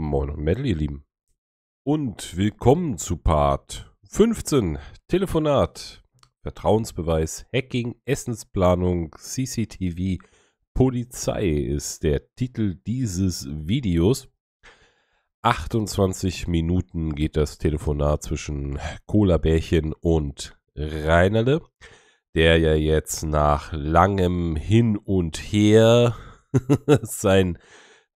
Moin und Metal, ihr Lieben. Und willkommen zu Part 15. Telefonat, Vertrauensbeweis, Hacking, Essensplanung, CCTV, Polizei ist der Titel dieses Videos. 28 Minuten geht das Telefonat zwischen Cola-Bärchen und Reinerle, der ja jetzt nach langem Hin und Her sein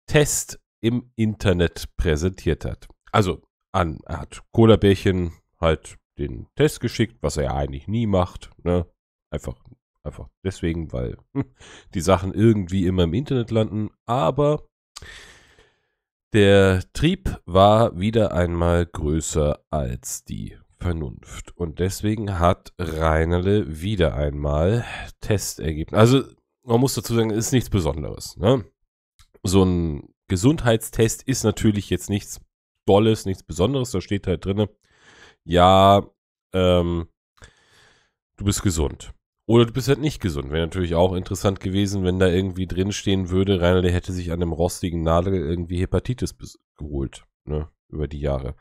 Test im Internet präsentiert hat. Also an, er hat Cola-Bärchen halt den Test geschickt, was er ja eigentlich nie macht. Ne? Einfach, einfach deswegen, weil die Sachen irgendwie immer im Internet landen. Aber der Trieb war wieder einmal größer als die Vernunft. Und deswegen hat Reinerle wieder einmal Testergebnisse. Also, man muss dazu sagen, ist nichts Besonderes. Ne? So ein Gesundheitstest ist natürlich jetzt nichts Dolles, nichts Besonderes. Da steht halt drin, ja, ähm, du bist gesund. Oder du bist halt nicht gesund. Wäre natürlich auch interessant gewesen, wenn da irgendwie drin stehen würde, Rainer, der hätte sich an einem rostigen Nadel irgendwie Hepatitis geholt, ne, über die Jahre.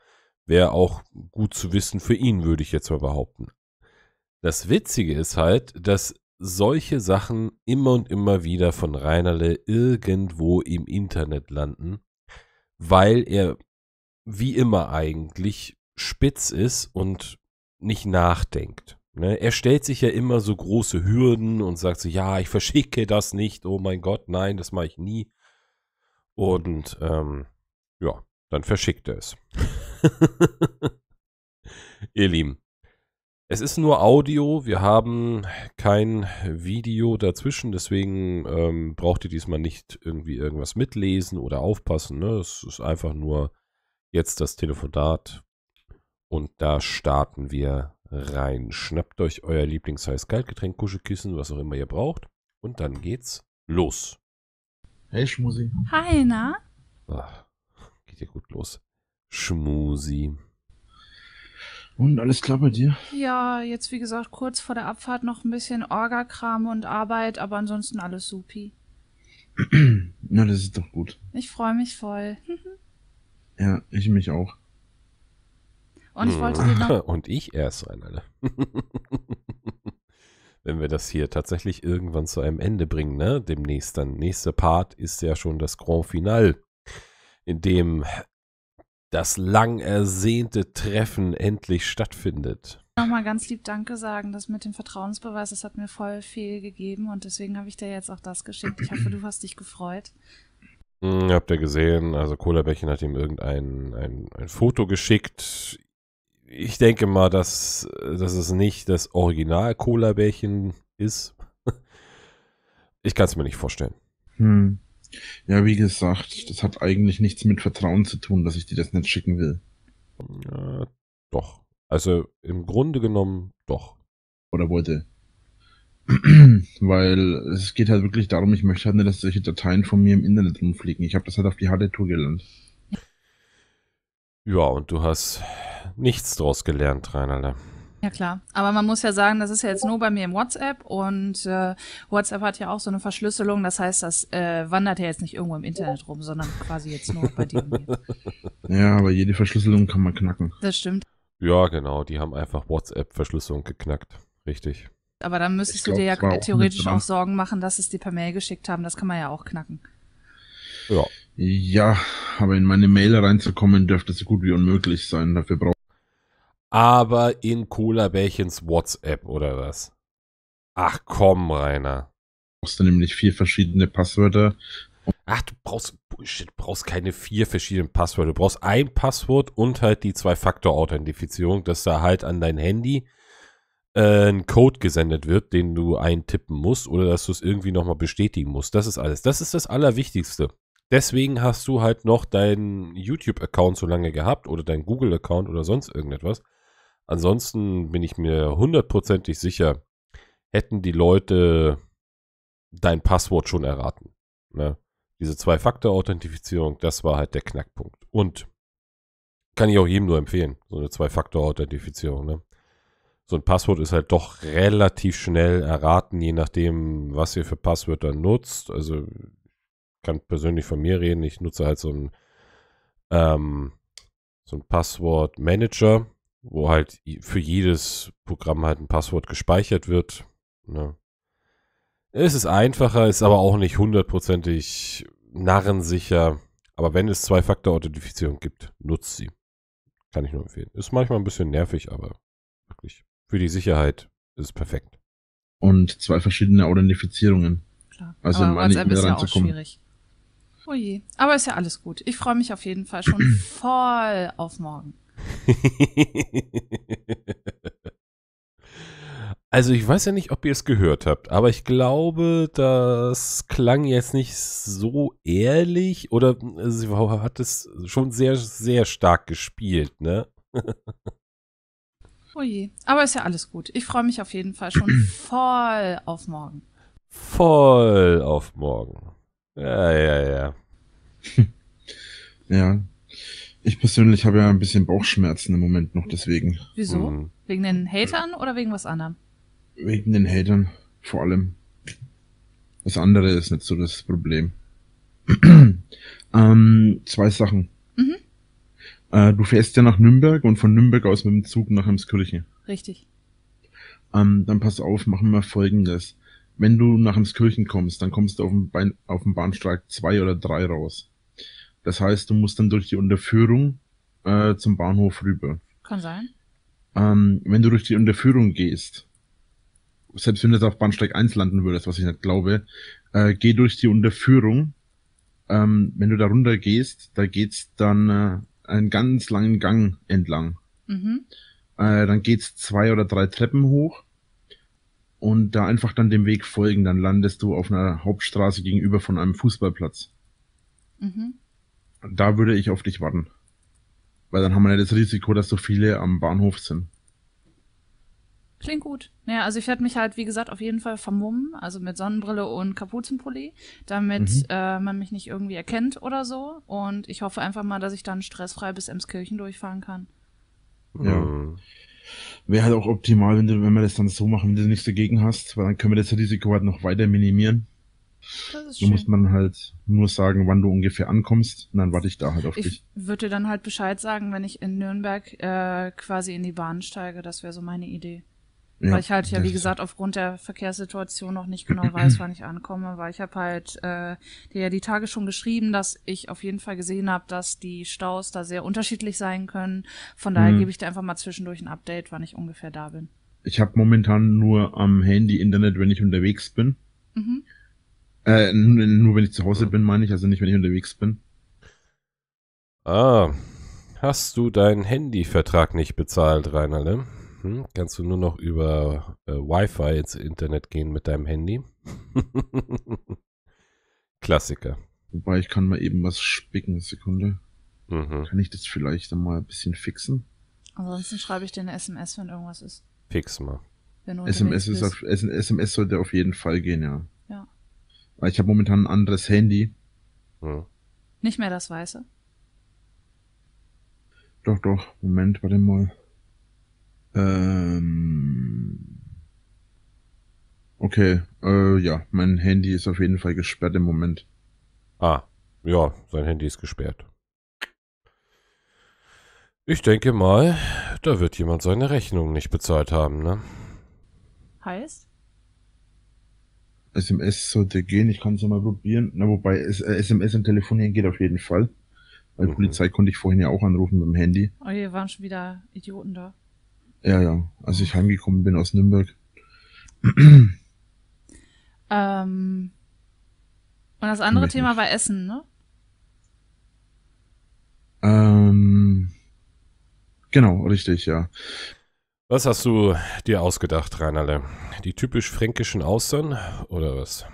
Wäre auch gut zu wissen für ihn, würde ich jetzt mal behaupten. Das Witzige ist halt, dass solche Sachen immer und immer wieder von Reinerle irgendwo im Internet landen, weil er wie immer eigentlich spitz ist und nicht nachdenkt. Ne? Er stellt sich ja immer so große Hürden und sagt so, ja, ich verschicke das nicht, oh mein Gott, nein, das mache ich nie. Und ähm, ja, dann verschickt er es. Ihr Lieben, es ist nur Audio, wir haben kein Video dazwischen, deswegen ähm, braucht ihr diesmal nicht irgendwie irgendwas mitlesen oder aufpassen. Ne? Es ist einfach nur jetzt das Telefonat und da starten wir rein. Schnappt euch euer Lieblings-Heiß Kaltgetränk, Kuschelkissen, was auch immer ihr braucht und dann geht's los. Hey Schmusi. Hi, na? Ach, geht ja gut los. Schmusi. Und alles klar bei dir? Ja, jetzt wie gesagt kurz vor der Abfahrt noch ein bisschen Orga-Kram und Arbeit, aber ansonsten alles supi. Na, das ist doch gut. Ich freue mich voll. Ja, ich mich auch. Und ich wollte dir noch. Und ich erst einmal. Wenn wir das hier tatsächlich irgendwann zu einem Ende bringen, ne? Demnächst dann. Nächster Part ist ja schon das Grand Final, in dem das lang ersehnte Treffen endlich stattfindet. Nochmal ganz lieb Danke sagen. Das mit dem Vertrauensbeweis, das hat mir voll viel gegeben und deswegen habe ich dir jetzt auch das geschickt. Ich hoffe, du hast dich gefreut. Hm, habt ihr gesehen, also Cola-Bärchen hat ihm irgendein ein, ein Foto geschickt. Ich denke mal, dass, dass es nicht das Original Cola-Bärchen ist. Ich kann es mir nicht vorstellen. Hm. Ja, wie gesagt, das hat eigentlich nichts mit Vertrauen zu tun, dass ich dir das nicht schicken will. Ja, doch. Also im Grunde genommen doch. Oder wollte. Weil es geht halt wirklich darum, ich möchte halt nicht, dass solche Dateien von mir im Internet rumfliegen. Ich habe das halt auf die harte Tour gelernt. Ja, und du hast nichts draus gelernt, Reinalder. Ja klar, aber man muss ja sagen, das ist ja jetzt nur bei mir im WhatsApp und äh, WhatsApp hat ja auch so eine Verschlüsselung, das heißt, das äh, wandert ja jetzt nicht irgendwo im Internet rum, sondern quasi jetzt nur bei dir. und mir. Ja, aber jede Verschlüsselung kann man knacken. Das stimmt. Ja, genau, die haben einfach WhatsApp-Verschlüsselung geknackt. Richtig. Aber dann müsstest Ich du glaub, dir ja auch theoretisch auch Sorgen machen, dass es dir per Mail geschickt haben. Das kann man ja auch knacken. Ja. Ja, aber in meine Mail reinzukommen dürfte so gut wie unmöglich sein. Dafür brauchst Aber in Cola-Bärchens WhatsApp oder was? Ach komm, Rainer. du nämlich vier verschiedene Passwörter. Ach, du brauchst, Bullshit, du brauchst keine vier verschiedenen Passwörter. Du brauchst ein Passwort und halt die Zwei-Faktor-Authentifizierung, dass da halt an dein Handy äh, ein Code gesendet wird, den du eintippen musst oder dass du es irgendwie nochmal bestätigen musst. Das ist alles. Das ist das Allerwichtigste. Deswegen hast du halt noch deinen YouTube-Account so lange gehabt oder deinen Google-Account oder sonst irgendetwas. Ansonsten bin ich mir hundertprozentig sicher, hätten die Leute dein Passwort schon erraten. Ne? Diese Zwei-Faktor-Authentifizierung, das war halt der Knackpunkt. Und kann ich auch jedem nur empfehlen, so eine Zwei-Faktor-Authentifizierung. Ne? So ein Passwort ist halt doch relativ schnell erraten, je nachdem, was ihr für Passwörter nutzt. Also ich kann persönlich von mir reden, ich nutze halt so ein ähm, so ein Passwortmanager, wo halt für jedes Programm halt ein Passwort gespeichert wird. Ne? Es ist einfacher, ist aber auch nicht hundertprozentig narrensicher. Aber wenn es Zwei-Faktor-Authentifizierung gibt, nutzt sie. Kann ich nur empfehlen. Ist manchmal ein bisschen nervig, aber wirklich. Für die Sicherheit ist es perfekt. Und zwei verschiedene Authentifizierungen. Klar. Also Aber in meine WhatsApp ist ja auch schwierig. Oh je. Aber ist ja alles gut. Ich freue mich auf jeden Fall schon voll auf morgen. Also ich weiß ja nicht, ob ihr es gehört habt, aber ich glaube, das klang jetzt nicht so ehrlich oder sie hat es schon sehr, sehr stark gespielt, ne? Oh je. Aber ist ja alles gut. Ich freue mich auf jeden Fall schon voll auf morgen. Voll auf morgen. Ja, ja, ja. Ja. Ich persönlich habe ja ein bisschen Bauchschmerzen im Moment noch, deswegen. Wieso? Hm. Wegen den Hatern oder wegen was anderem? Wegen den Hatern vor allem. Das andere ist nicht so das Problem. ähm, zwei Sachen. Mhm. Äh, du fährst ja nach Nürnberg und von Nürnberg aus mit dem Zug nach Emskirchen. Richtig. Ähm, dann pass auf, machen wir folgendes. Wenn du nach Emskirchen kommst, dann kommst du auf dem, auf dem Bahnsteig zwei oder drei raus. Das heißt, du musst dann durch die Unterführung äh, zum Bahnhof rüber. Kann sein. Ähm, wenn du durch die Unterführung gehst, selbst wenn du jetzt auf Bahnsteig 1 landen würdest, was ich nicht glaube, äh, geh durch die Unterführung. Ähm, wenn du da runter gehst, da geht's dann äh, einen ganz langen Gang entlang. Mhm. Äh, dann geht's zwei oder drei Treppen hoch und da einfach dann dem Weg folgen. Dann landest du auf einer Hauptstraße gegenüber von einem Fußballplatz. Mhm. Da würde ich auf dich warten. Weil dann haben wir nicht das Risiko, dass so viele am Bahnhof sind. Klingt gut. Naja, also ich werde mich halt, wie gesagt, auf jeden Fall vermummen, also mit Sonnenbrille und Kapuzenpulli, damit Mhm. äh, man mich nicht irgendwie erkennt oder so. Und ich hoffe einfach mal, dass ich dann stressfrei bis Emskirchen durchfahren kann. Ja. Hm. Wäre halt auch optimal, wenn, du, wenn wir das dann so machen, wenn du nichts dagegen hast, weil dann können wir das Risiko halt noch weiter minimieren. Das ist So schön. muss man halt nur sagen, wann du ungefähr ankommst und dann warte ich da halt auf Ich dich. würde dir dann halt Bescheid sagen, wenn ich in Nürnberg äh, quasi in die Bahn steige. Das wäre so meine Idee. weil ich halt ja, wie gesagt, aufgrund der Verkehrssituation noch nicht genau weiß, wann ich ankomme, weil ich habe halt äh, dir ja die Tage schon geschrieben, dass ich auf jeden Fall gesehen habe, dass die Staus da sehr unterschiedlich sein können. Von daher Mhm. gebe ich dir einfach mal zwischendurch ein Update, wann ich ungefähr da bin. Ich habe momentan nur am Handy Internet, wenn ich unterwegs bin. Mhm. Äh, nur wenn ich zu Hause bin, meine ich, also nicht, wenn ich unterwegs bin. Ah, hast du deinen Handyvertrag nicht bezahlt, Rainerle? Hm? Kannst du nur noch über äh, Wi-Fi ins Internet gehen mit deinem Handy? Klassiker. Wobei ich kann mal eben was spicken. Sekunde. Mhm. Kann ich das vielleicht dann mal ein bisschen fixen? Ansonsten schreibe ich dir eine SMS, wenn irgendwas ist. Fix mal. Wenn du SMS, ist auf, SMS sollte auf jeden Fall gehen, ja. Weil ich habe momentan ein anderes Handy. Hm. Nicht mehr das Weiße. Doch, doch. Moment, warte mal. Ähm. Okay, äh, ja, mein Handy ist auf jeden Fall gesperrt im Moment. Ah, ja, sein Handy ist gesperrt. Ich denke mal, da wird jemand seine Rechnung nicht bezahlt haben, ne? Heißt? SMS sollte gehen, ich kann es ja mal probieren. Na, wobei äh, SMS und Telefonieren geht auf jeden Fall. Weil Mhm. Polizei konnte ich vorhin ja auch anrufen mit dem Handy. Oh, hier waren schon wieder Idioten da. Ja, ja, als ich heimgekommen bin aus Nürnberg. Ähm, und das andere Thema nicht. war Essen, ne? Ähm, genau, richtig, ja. Was hast du dir ausgedacht, Rainerle? Die typisch fränkischen Austern oder was?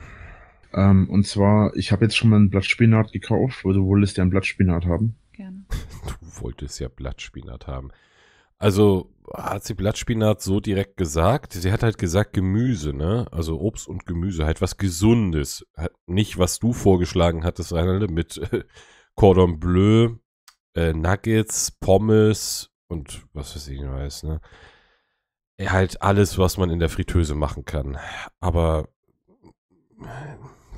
Ähm, und zwar, ich habe jetzt schon mal ein Blattspinat gekauft, weil du wolltest ja ein Blattspinat haben. Gerne. Du wolltest ja Blattspinat haben. Also hat sie Blattspinat so direkt gesagt? Sie hat halt gesagt Gemüse, ne? Also Obst und Gemüse, halt was Gesundes. Nicht, was du vorgeschlagen hattest, Reinalde, mit äh, Cordon Bleu, äh, Nuggets, Pommes und was weiß ich noch alles, ne? Halt alles, was man in der Fritteuse machen kann. Aber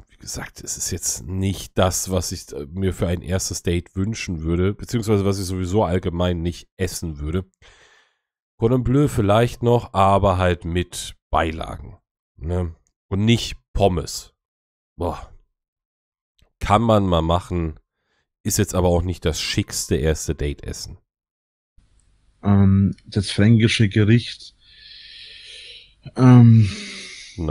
wie gesagt, es ist jetzt nicht das, was ich äh, mir für ein erstes Date wünschen würde, beziehungsweise was ich sowieso allgemein nicht essen würde. Cordon Bleu vielleicht noch, aber halt mit Beilagen. Ne? Und nicht Pommes. Boah. Kann man mal machen. Ist jetzt aber auch nicht das schickste erste Date-Essen. Ähm, das fränkische Gericht. Ähm,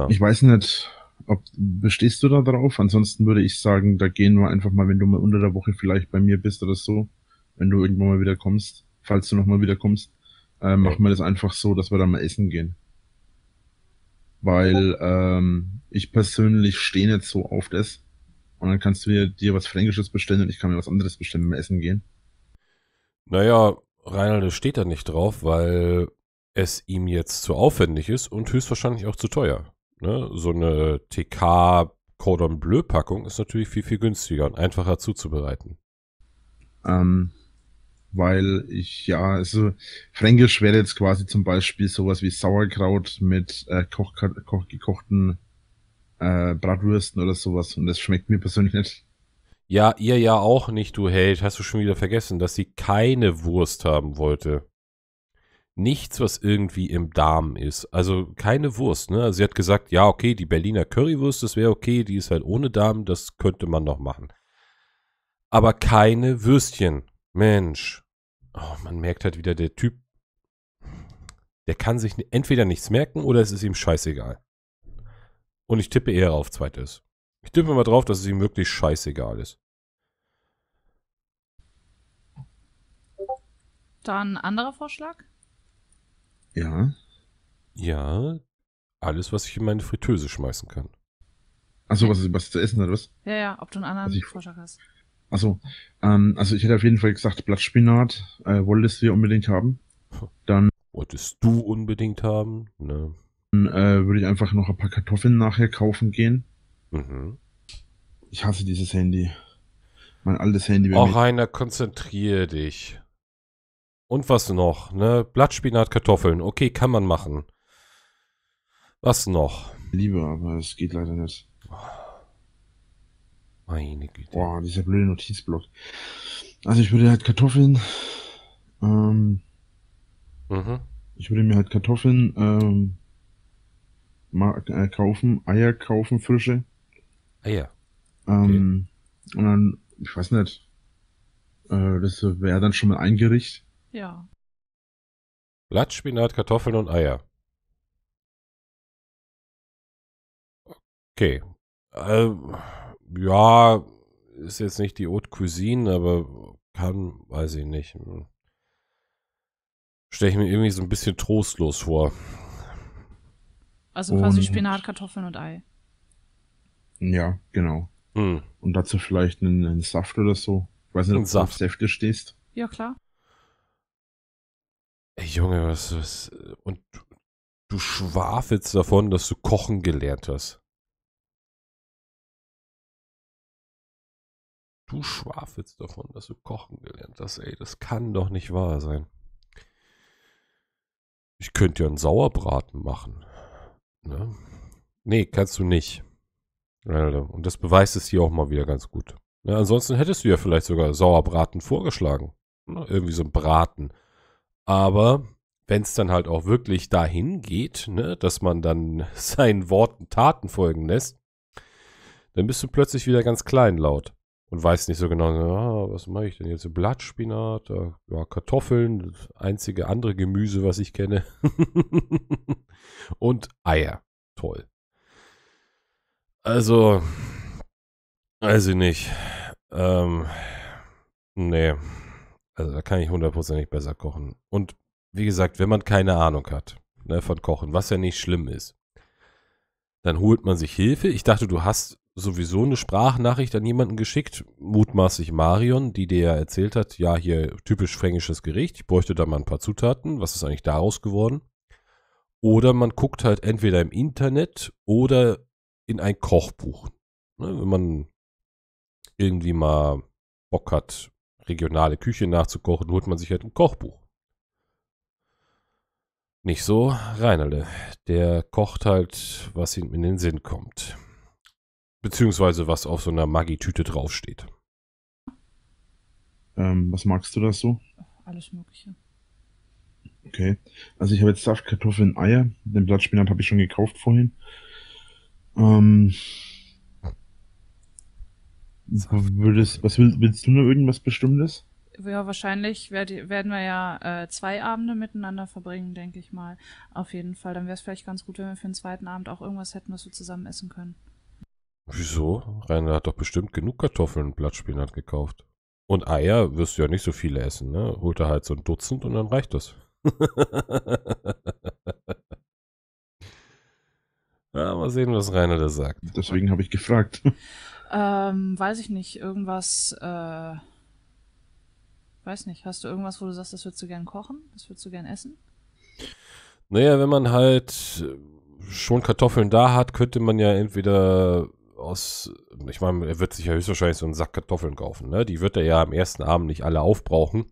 ich weiß nicht, ob bestehst du da drauf? Ansonsten würde ich sagen, da gehen wir einfach mal, wenn du mal unter der Woche vielleicht bei mir bist oder so, wenn du irgendwann mal wieder kommst, falls du noch mal wieder kommst, äh, machen wir das einfach so, dass wir dann mal essen gehen. Weil ähm, ich persönlich stehe nicht so auf das. Und dann kannst du dir, dir was Fränkisches bestellen und ich kann mir was anderes bestellen, wenn wir essen gehen. Naja, Reinhold steht da nicht drauf, weil es ihm jetzt zu aufwendig ist und höchstwahrscheinlich auch zu teuer. Ne? So eine TK Cordon Bleu Packung ist natürlich viel, viel günstiger und einfacher zuzubereiten. Ähm, weil ich, ja, also Fränkisch wäre jetzt quasi zum Beispiel sowas wie Sauerkraut mit äh, koch, koch, gekochten äh, Bratwürsten oder sowas und das schmeckt mir persönlich nicht. Ja, ihr ja auch nicht, du Held. Hast du schon wieder vergessen, dass sie keine Wurst haben wollte. Nichts, was irgendwie im Darm ist. Also keine Wurst, ne? Also sie hat gesagt, ja, okay, die Berliner Currywurst, das wäre okay, die ist halt ohne Darm, das könnte man noch machen. Aber keine Würstchen. Mensch. Oh, man merkt halt wieder, der Typ, der kann sich entweder nichts merken oder es ist ihm scheißegal. Und ich tippe eher auf zweites. Ich tippe mal drauf, dass es ihm wirklich scheißegal ist. Dann anderer Vorschlag? Ja. Ja, alles, was ich in meine Fritteuse schmeißen kann. Achso, was, was zu essen oder was? Ja, ja, ob du einen anderen Also ich- Vorschlag hast. Achso, ähm, also ich hätte auf jeden Fall gesagt, Blattspinat äh, wolltest du ja unbedingt haben. Dann Wolltest du unbedingt haben? Ne. äh, würde ich einfach noch ein paar Kartoffeln nachher kaufen gehen. Mhm. Ich hasse dieses Handy. Mein altes Handy. Oh, Rainer, konzentrier dich. Und was noch? Ne? Blattspinat, Kartoffeln. Okay, kann man machen. Was noch? Liebe, aber es geht leider nicht. Meine Güte. Boah, dieser blöde Notizblock. Also ich würde halt Kartoffeln, ähm, Mhm. ich würde mir halt Kartoffeln ähm, mal, äh, kaufen, Eier kaufen, frische. Ja. Ähm, Und dann, ich weiß nicht, äh, das wäre dann schon mal ein Gericht. Ja. Blattspinat, Kartoffeln und Eier. Okay. Äh, ja, ist jetzt nicht die Haute Cuisine, aber kann, weiß ich nicht. Stelle ich mir irgendwie so ein bisschen trostlos vor. Also quasi Und- Spinat, Kartoffeln und Ei. Ja, genau. Hm. Und dazu vielleicht einen, einen Saft oder so. Ich weiß nicht, Ein ob du auf Saft. Säfte stehst. Ja, klar. Ey, Junge, was, was. Und du, schwafelst davon, dass du kochen gelernt hast. Du schwafelst davon, dass du kochen gelernt hast, ey. Das kann doch nicht wahr sein. Ich könnte ja einen Sauerbraten machen. Ne? Nee, kannst du nicht. Und das beweist es hier auch mal wieder ganz gut. Ne, ansonsten hättest du ja vielleicht sogar Sauerbraten vorgeschlagen. Ne? Irgendwie so ein Braten. Aber wenn es dann halt auch wirklich dahin geht, ne, dass man dann seinen Worten Taten folgen lässt, dann bist du plötzlich wieder ganz kleinlaut und weißt nicht so genau, ah, was mache ich denn jetzt? Blattspinat, äh, ja, Kartoffeln, das einzige andere Gemüse, was ich kenne. und Eier. Toll. Also, weiß ich nicht. Ähm, nee. Also da kann ich hundertprozentig besser kochen. Und wie gesagt, wenn man keine Ahnung hat ne, von Kochen, was ja nicht schlimm ist, dann holt man sich Hilfe. Ich dachte, du hast sowieso eine Sprachnachricht an jemanden geschickt, mutmaßlich Marion, die dir ja erzählt hat, ja, hier typisch fränkisches Gericht, ich bräuchte da mal ein paar Zutaten, was ist eigentlich daraus geworden? Oder man guckt halt entweder im Internet oder in ein Kochbuch. Ne, wenn man irgendwie mal Bock hat, regionale Küche nachzukochen, holt man sich halt ein Kochbuch. Nicht so Reinerle. Der kocht halt, was ihm in den Sinn kommt. Beziehungsweise was auf so einer Maggi-Tüte draufsteht. Ähm, was magst du das so? Alles Mögliche. Okay. Also ich habe jetzt Saft, Kartoffeln, Eier. Den Blattspinat habe ich schon gekauft vorhin. Ähm, würdest, was will, willst du noch irgendwas Bestimmtes? Ja, wahrscheinlich werd, werden wir ja äh, zwei Abende miteinander verbringen, denke ich mal. Auf jeden Fall. Dann wäre es vielleicht ganz gut, wenn wir für den zweiten Abend auch irgendwas hätten, was wir zusammen essen können. Wieso? Rainer hat doch bestimmt genug Kartoffeln und Blattspinat gekauft. Und Eier wirst du ja nicht so viele essen, ne? Holt er halt so ein Dutzend und dann reicht das. ja, mal sehen, was Rainer da sagt. Deswegen habe ich gefragt. Ähm, weiß ich nicht, irgendwas, äh, weiß nicht, hast du irgendwas, wo du sagst, das würdest du gern kochen? Das würdest du gern essen? Naja, wenn man halt schon Kartoffeln da hat, könnte man ja entweder aus, ich meine, er wird sich ja höchstwahrscheinlich so einen Sack Kartoffeln kaufen, ne? Die wird er ja am ersten Abend nicht alle aufbrauchen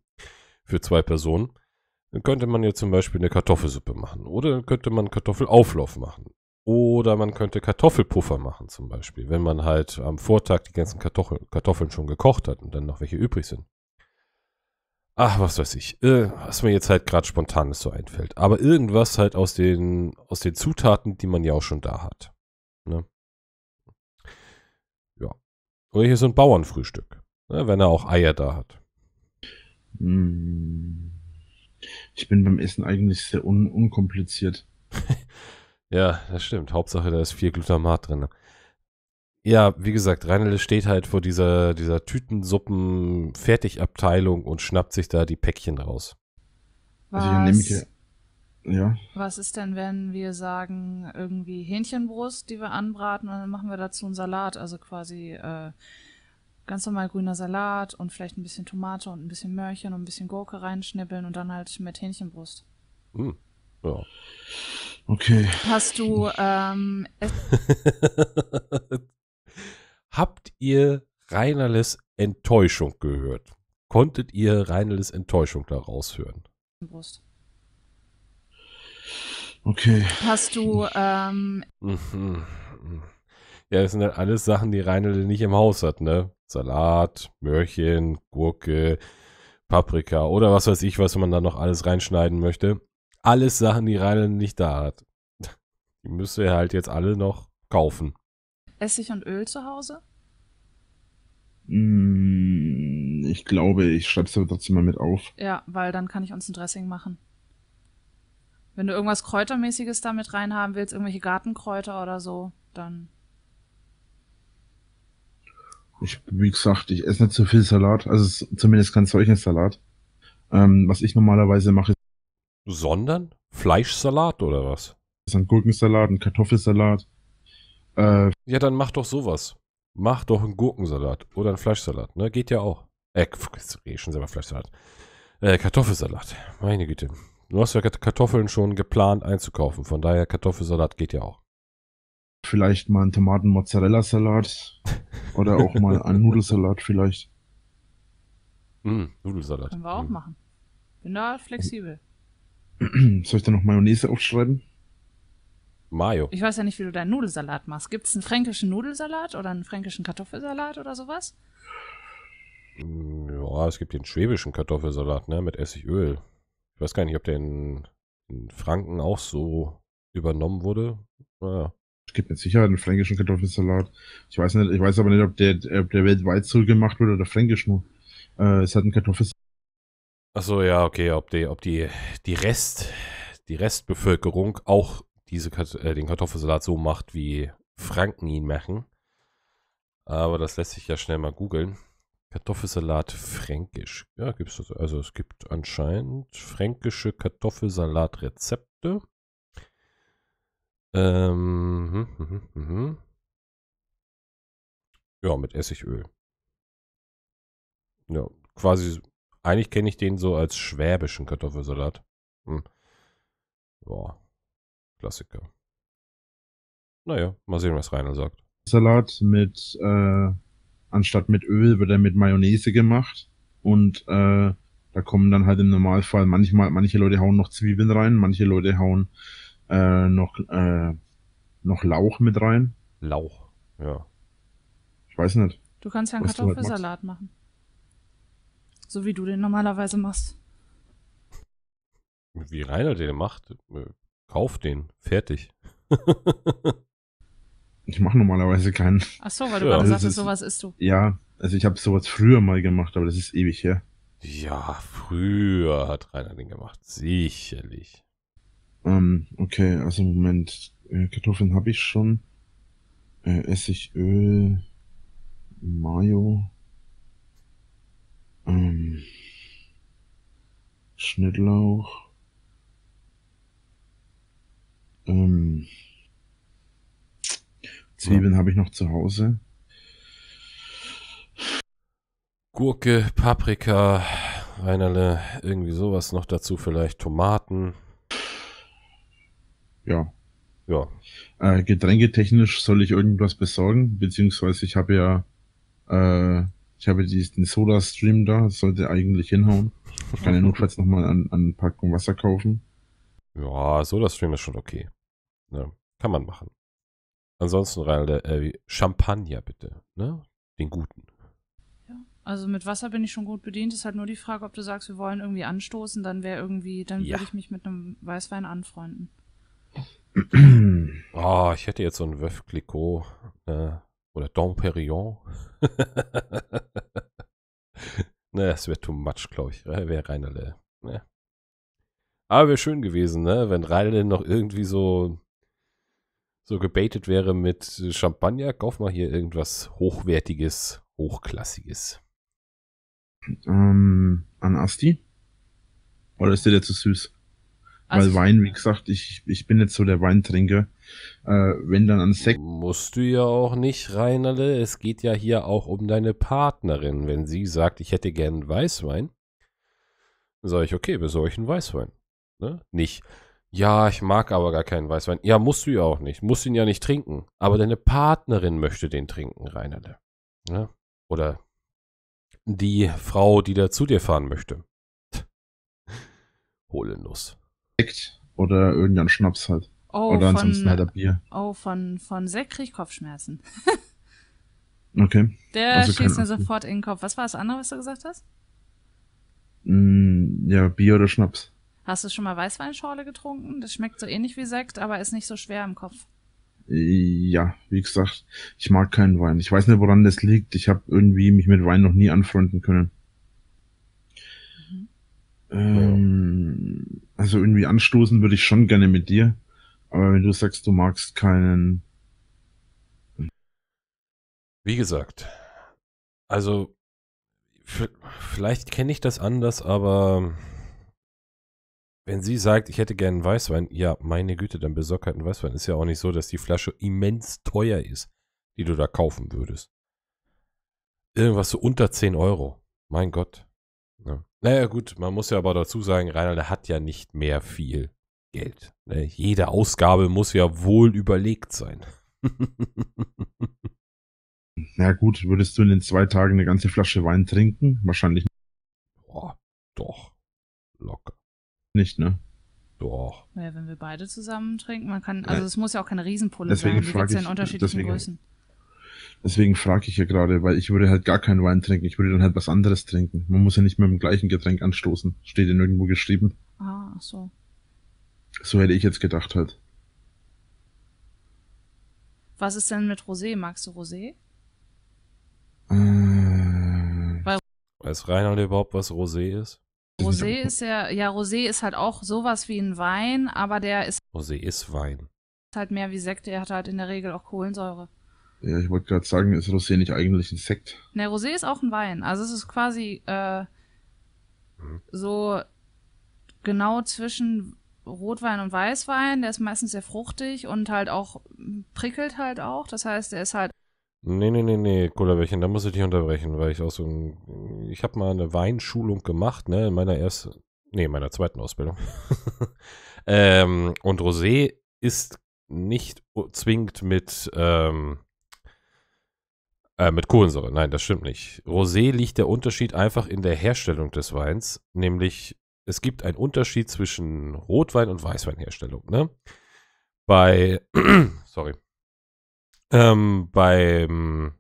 für zwei Personen. Dann könnte man ja zum Beispiel eine Kartoffelsuppe machen. Oder dann könnte man Kartoffelauflauf machen. Oder man könnte Kartoffelpuffer machen zum Beispiel, wenn man halt am Vortag die ganzen Kartoffel, Kartoffeln schon gekocht hat und dann noch welche übrig sind. Ach, was weiß ich. Äh, was mir jetzt halt gerade spontan so einfällt. Aber irgendwas halt aus den, aus den Zutaten, die man ja auch schon da hat. Ne? Ja. Oder hier so ein Bauernfrühstück. Ne, wenn er auch Eier da hat. Hm. Ich bin beim Essen eigentlich sehr un unkompliziert. Ja, das stimmt. Hauptsache, da ist viel Glutamat drin. Ja, wie gesagt, Reinele steht halt vor dieser, dieser Tütensuppen-Fertigabteilung und schnappt sich da die Päckchen raus. Was, Also ich nehme ich ja. Ja. was ist denn, wenn wir sagen, irgendwie Hähnchenbrust, die wir anbraten und dann machen wir dazu einen Salat, also quasi äh, ganz normal grüner Salat und vielleicht ein bisschen Tomate und ein bisschen Möhrchen und ein bisschen Gurke reinschnippeln und dann halt mit Hähnchenbrust. Hm. Ja. Okay. Hast du ähm, Habt ihr Reinerles Enttäuschung gehört? Konntet ihr Reinerles Enttäuschung da raushören? Essenbrust? Okay. Hast du ähm. Ja, das sind halt alles Sachen, die Reinele nicht im Haus hat, ne? Salat, Möhrchen, Gurke, Paprika oder was weiß ich, was man da noch alles reinschneiden möchte. Alles Sachen, die Reinele nicht da hat. Die müsst ihr halt jetzt alle noch kaufen. Essig und Öl zu Hause? Hm, Ich glaube, ich schreibe es trotzdem mal mit auf. Ja, weil dann kann ich uns ein Dressing machen. Wenn du irgendwas Kräutermäßiges damit reinhaben willst, irgendwelche Gartenkräuter oder so, dann. Ich, wie gesagt, ich esse nicht so viel Salat, also zumindest kein solchen Salat. Ähm, was ich normalerweise mache, Sondern Fleischsalat oder was? ist ein Gurkensalat, ein Kartoffelsalat. Äh, Ja, dann mach doch sowas. Mach doch einen Gurkensalat oder einen Fleischsalat, ne? Geht ja auch. Äh, ich schon selber Fleischsalat. Äh, Kartoffelsalat. Meine Güte. Du hast ja Kartoffeln schon geplant einzukaufen, von daher Kartoffelsalat geht ja auch. vielleicht mal einen Tomaten-Mozzarella-Salat oder auch mal einen Nudelsalat vielleicht. Mm, Nudelsalat. Können wir auch Mm. machen. Bin da flexibel. Soll ich da noch Mayonnaise aufschreiben? Mayo. Ich weiß ja nicht, wie du deinen Nudelsalat machst. Gibt's einen fränkischen Nudelsalat oder einen fränkischen Kartoffelsalat oder sowas? Mm, Ja, es gibt den schwäbischen Kartoffelsalat, ne? Mit Essigöl. Ich weiß gar nicht, ob der in, in Franken auch so übernommen wurde. Naja. Es gibt mit Sicherheit einen fränkischen Kartoffelsalat. Ich weiß nicht, ich weiß aber nicht, ob der, ob der weltweit so gemacht wird oder fränkisch nur. Äh, es hat einen Kartoffelsalat. Achso, ja, okay, ob die, ob die, die Rest, die Restbevölkerung auch diese, äh, den Kartoffelsalat so macht, wie Franken ihn machen. Aber das lässt sich ja schnell mal googeln. Kartoffelsalat fränkisch. Ja, gibt's das. Also es gibt anscheinend fränkische Kartoffelsalatrezepte. Ähm, hm, hm, hm, hm, hm. Ja, mit Essigöl. Ja, quasi eigentlich kenne ich den so als schwäbischen Kartoffelsalat. Hm. Ja, Klassiker. Naja, mal sehen, was Rainer sagt. Salat mit, äh, anstatt mit Öl wird er mit Mayonnaise gemacht. Und äh, da kommen dann halt im Normalfall manchmal, manche Leute hauen noch Zwiebeln rein, manche Leute hauen äh, noch, äh, noch Lauch mit rein. Lauch. Ja. Ich weiß nicht. Du kannst ja einen halt Kartoffelsalat machen. So wie du den normalerweise machst. Wie Rainer den macht, äh, kauf den. Fertig. Ich mache normalerweise keinen. Ach so, weil du Ja, gerade das sagtest, ist- sowas isst du. Ja, also ich habe sowas früher mal gemacht, aber das ist ewig her. ja, früher hat Rainer den gemacht. Sicherlich. Ähm, okay, also Moment. Äh, Kartoffeln habe ich schon. Äh, Essigöl. Mayo. Schnittlauch. Ähm, Zwiebeln habe ich noch zu Hause. Gurke, Paprika, Reinerle, irgendwie sowas noch dazu, vielleicht Tomaten. Ja. Ja, Äh, getränketechnisch soll ich irgendwas besorgen, beziehungsweise ich habe ja, äh, ich habe die, den Soda-Stream da, sollte eigentlich hinhauen. Ich kann ja notfalls nochmal an, an Packung Wasser kaufen. ja, so das Stream ist schon okay. Ja, kann man machen. Ansonsten, Rainer, äh, Champagner bitte, ne? Den guten. Also mit Wasser bin ich schon gut bedient. Ist halt nur die Frage, ob du sagst, wir wollen irgendwie anstoßen, dann wäre irgendwie, dann Ja. würde ich mich mit einem Weißwein anfreunden. Oh, ich hätte jetzt so ein Veuve Clicquot äh, oder Dom Perignon. ne, das wäre too much, glaube ich. Äh, Wäre Reinerle. Ne. Aber wäre schön gewesen, ne? Wenn Reinerle noch irgendwie so so gebaitet wäre mit Champagner, kauf mal hier irgendwas Hochwertiges, Hochklassiges. ähm, an Asti? Oder ist der der zu süß? Also Weil Wein, wie gesagt, ich, ich bin jetzt so der Weintrinker. Äh, wenn dann an Sekt, Musst du ja auch nicht, Reinerle. Es geht ja hier auch um deine Partnerin. Wenn sie sagt, ich hätte gern Weißwein, dann sage ich, okay, besorge ich einen Weißwein. Ne? Nicht, ja, ich mag aber gar keinen Weißwein. Ja, musst du ja auch nicht. Musst ihn ja nicht trinken. Aber deine Partnerin möchte den trinken, Reinerle. Ne? Oder die Frau, die da zu dir fahren möchte. Hole Nuss. Sekt oder irgendein Schnaps halt. Oh, oder ansonsten halt von, ein Bier. oh, von, von Sekt krieg ich Kopfschmerzen. Okay. Der Also schießt mir sofort in den Kopf. Was war das andere, was du gesagt hast? Mm, ja, Bier oder Schnaps. Hast du schon mal Weißweinschorle getrunken? Das schmeckt so ähnlich wie Sekt, aber ist nicht so schwer im Kopf. Ja, wie gesagt, ich mag keinen Wein. Ich weiß nicht, woran das liegt. Ich habe irgendwie mich mit Wein noch nie anfreunden können. Mhm. Ähm, also irgendwie anstoßen würde ich schon gerne mit dir. Aber wenn du sagst, du magst keinen, Wie gesagt, also vielleicht kenne ich das anders, aber wenn sie sagt, ich hätte gerne einen Weißwein, ja, meine Güte, dann besorg halt einen Weißwein. Ist ja auch nicht so, dass die Flasche immens teuer ist, die du da kaufen würdest. Irgendwas so unter 10 Euro. Mein Gott. Ja. Naja, gut, man muss ja aber dazu sagen, Rainer, der hat ja nicht mehr viel Geld. Ne? Jede Ausgabe muss ja wohl überlegt sein. na gut, würdest du in den zwei Tagen eine ganze Flasche Wein trinken? Wahrscheinlich Boah, doch. Locker. nicht, ne? Doch. Ja, wenn wir beide zusammen trinken, man kann, also es muss ja auch keine Riesenpulle Deswegen sein, die gibt's ja in ich- unterschiedlichen deswegen- Größen. Deswegen frage ich ja gerade, weil ich würde halt gar keinen Wein trinken. Ich würde dann halt was anderes trinken. Man muss ja nicht mit dem gleichen Getränk anstoßen. Steht ja nirgendwo geschrieben. Ah, ach so. So hätte ich jetzt gedacht halt. Was ist denn mit Rosé? Magst du Rosé? Äh, Weiß Reinhard überhaupt, was Rosé ist? Rosé ist ja, ja, Rosé ist halt auch sowas wie ein Wein, aber der ist Rosé ist Wein. halt mehr wie Sekt, der hat halt in der Regel auch Kohlensäure. ja, ich wollte gerade sagen, ist Rosé nicht eigentlich ein Sekt? Ne, Rosé ist auch ein Wein. Also es ist quasi äh, Mhm. so genau zwischen Rotwein und Weißwein. Der ist meistens sehr fruchtig und halt auch prickelt halt auch. Das heißt, der ist halt Nee, nee, nee, nee, Kullerbärchen, da muss ich dich unterbrechen, weil ich auch so ein, ich habe mal eine Weinschulung gemacht, ne, in meiner ersten, nee, in meiner zweiten Ausbildung. ähm, und Rosé ist nicht zwingend mit, ähm, äh, mit Kohlensäure. Nein, das stimmt nicht. Rosé liegt der Unterschied einfach in der Herstellung des Weins, nämlich es gibt einen Unterschied zwischen Rotwein- und Weißweinherstellung, ne? Bei, sorry, ähm, beim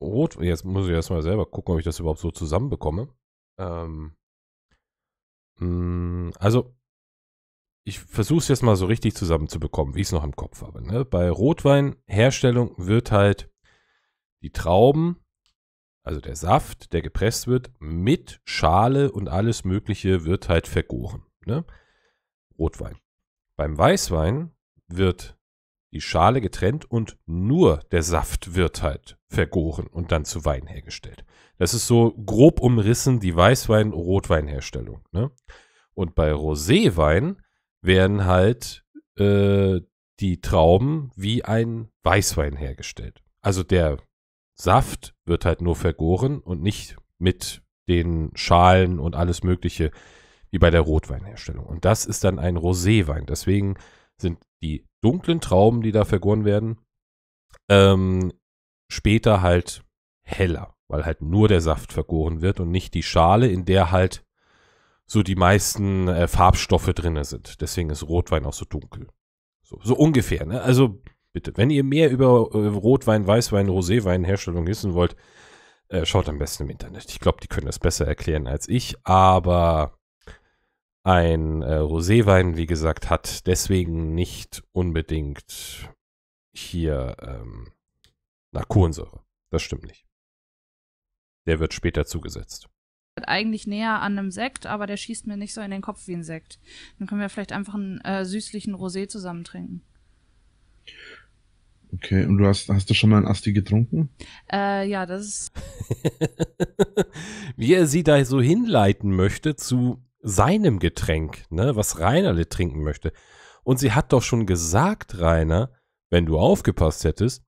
Rot, jetzt muss ich erstmal selber gucken, ob ich das überhaupt so zusammenbekomme. Ähm, mh, also, ich versuche es jetzt mal so richtig zusammenzubekommen, wie ich es noch im Kopf habe. Ne? Bei Rotweinherstellung wird halt die Trauben, also der Saft, der gepresst wird, mit Schale und alles Mögliche wird halt vergoren. Ne? Rotwein. Beim Weißwein wird die Schale getrennt und nur der Saft wird halt vergoren und dann zu Wein hergestellt. Das ist so grob umrissen die Weißwein-Rotweinherstellung. Ne? Und bei Roséwein werden halt äh, die Trauben wie ein Weißwein hergestellt. Also der Saft wird halt nur vergoren und nicht mit den Schalen und alles Mögliche wie bei der Rotweinherstellung. Und das ist dann ein Roséwein. Deswegen sind die dunklen Trauben, die da vergoren werden, ähm, später halt heller, weil halt nur der Saft vergoren wird und nicht die Schale, in der halt so die meisten äh, Farbstoffe drin sind. Deswegen ist Rotwein auch so dunkel. So, so ungefähr, ne? Also bitte, wenn ihr mehr über äh, Rotwein, Weißwein, Roséwein Herstellung wissen wollt, äh, schaut am besten im Internet. Ich glaube, die können das besser erklären als ich, aber ein äh, Roséwein, wie gesagt, hat deswegen nicht unbedingt hier ähm, na, Kohlensäure. Das stimmt nicht. Der wird später zugesetzt. Eigentlich näher an einem Sekt, aber der schießt mir nicht so in den Kopf wie ein Sekt. Dann können wir vielleicht einfach einen äh, süßlichen Rosé zusammen trinken. Okay, und du hast, hast du schon mal einen Asti getrunken? Äh, ja, das ist. wie er sie da so hinleiten möchte zu seinem Getränk, ne, was Rainerle trinken möchte. Und sie hat doch schon gesagt, Rainer, wenn du aufgepasst hättest,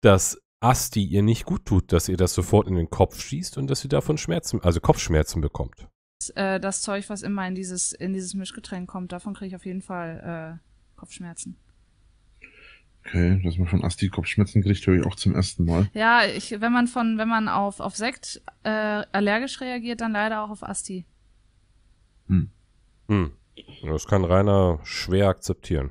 dass Asti ihr nicht gut tut, dass ihr das sofort in den Kopf schießt und dass sie davon Schmerzen, also Kopfschmerzen bekommt. Äh, das Zeug, was immer in dieses, in dieses Mischgetränk kommt, davon kriege ich auf jeden Fall äh, Kopfschmerzen. Okay, dass man von Asti Kopfschmerzen kriegt, höre ich auch zum ersten Mal. Ja, ich, wenn man von, wenn man auf, auf Sekt äh, allergisch reagiert, dann leider auch auf Asti. Hm. Hm. Das kann Rainer schwer akzeptieren.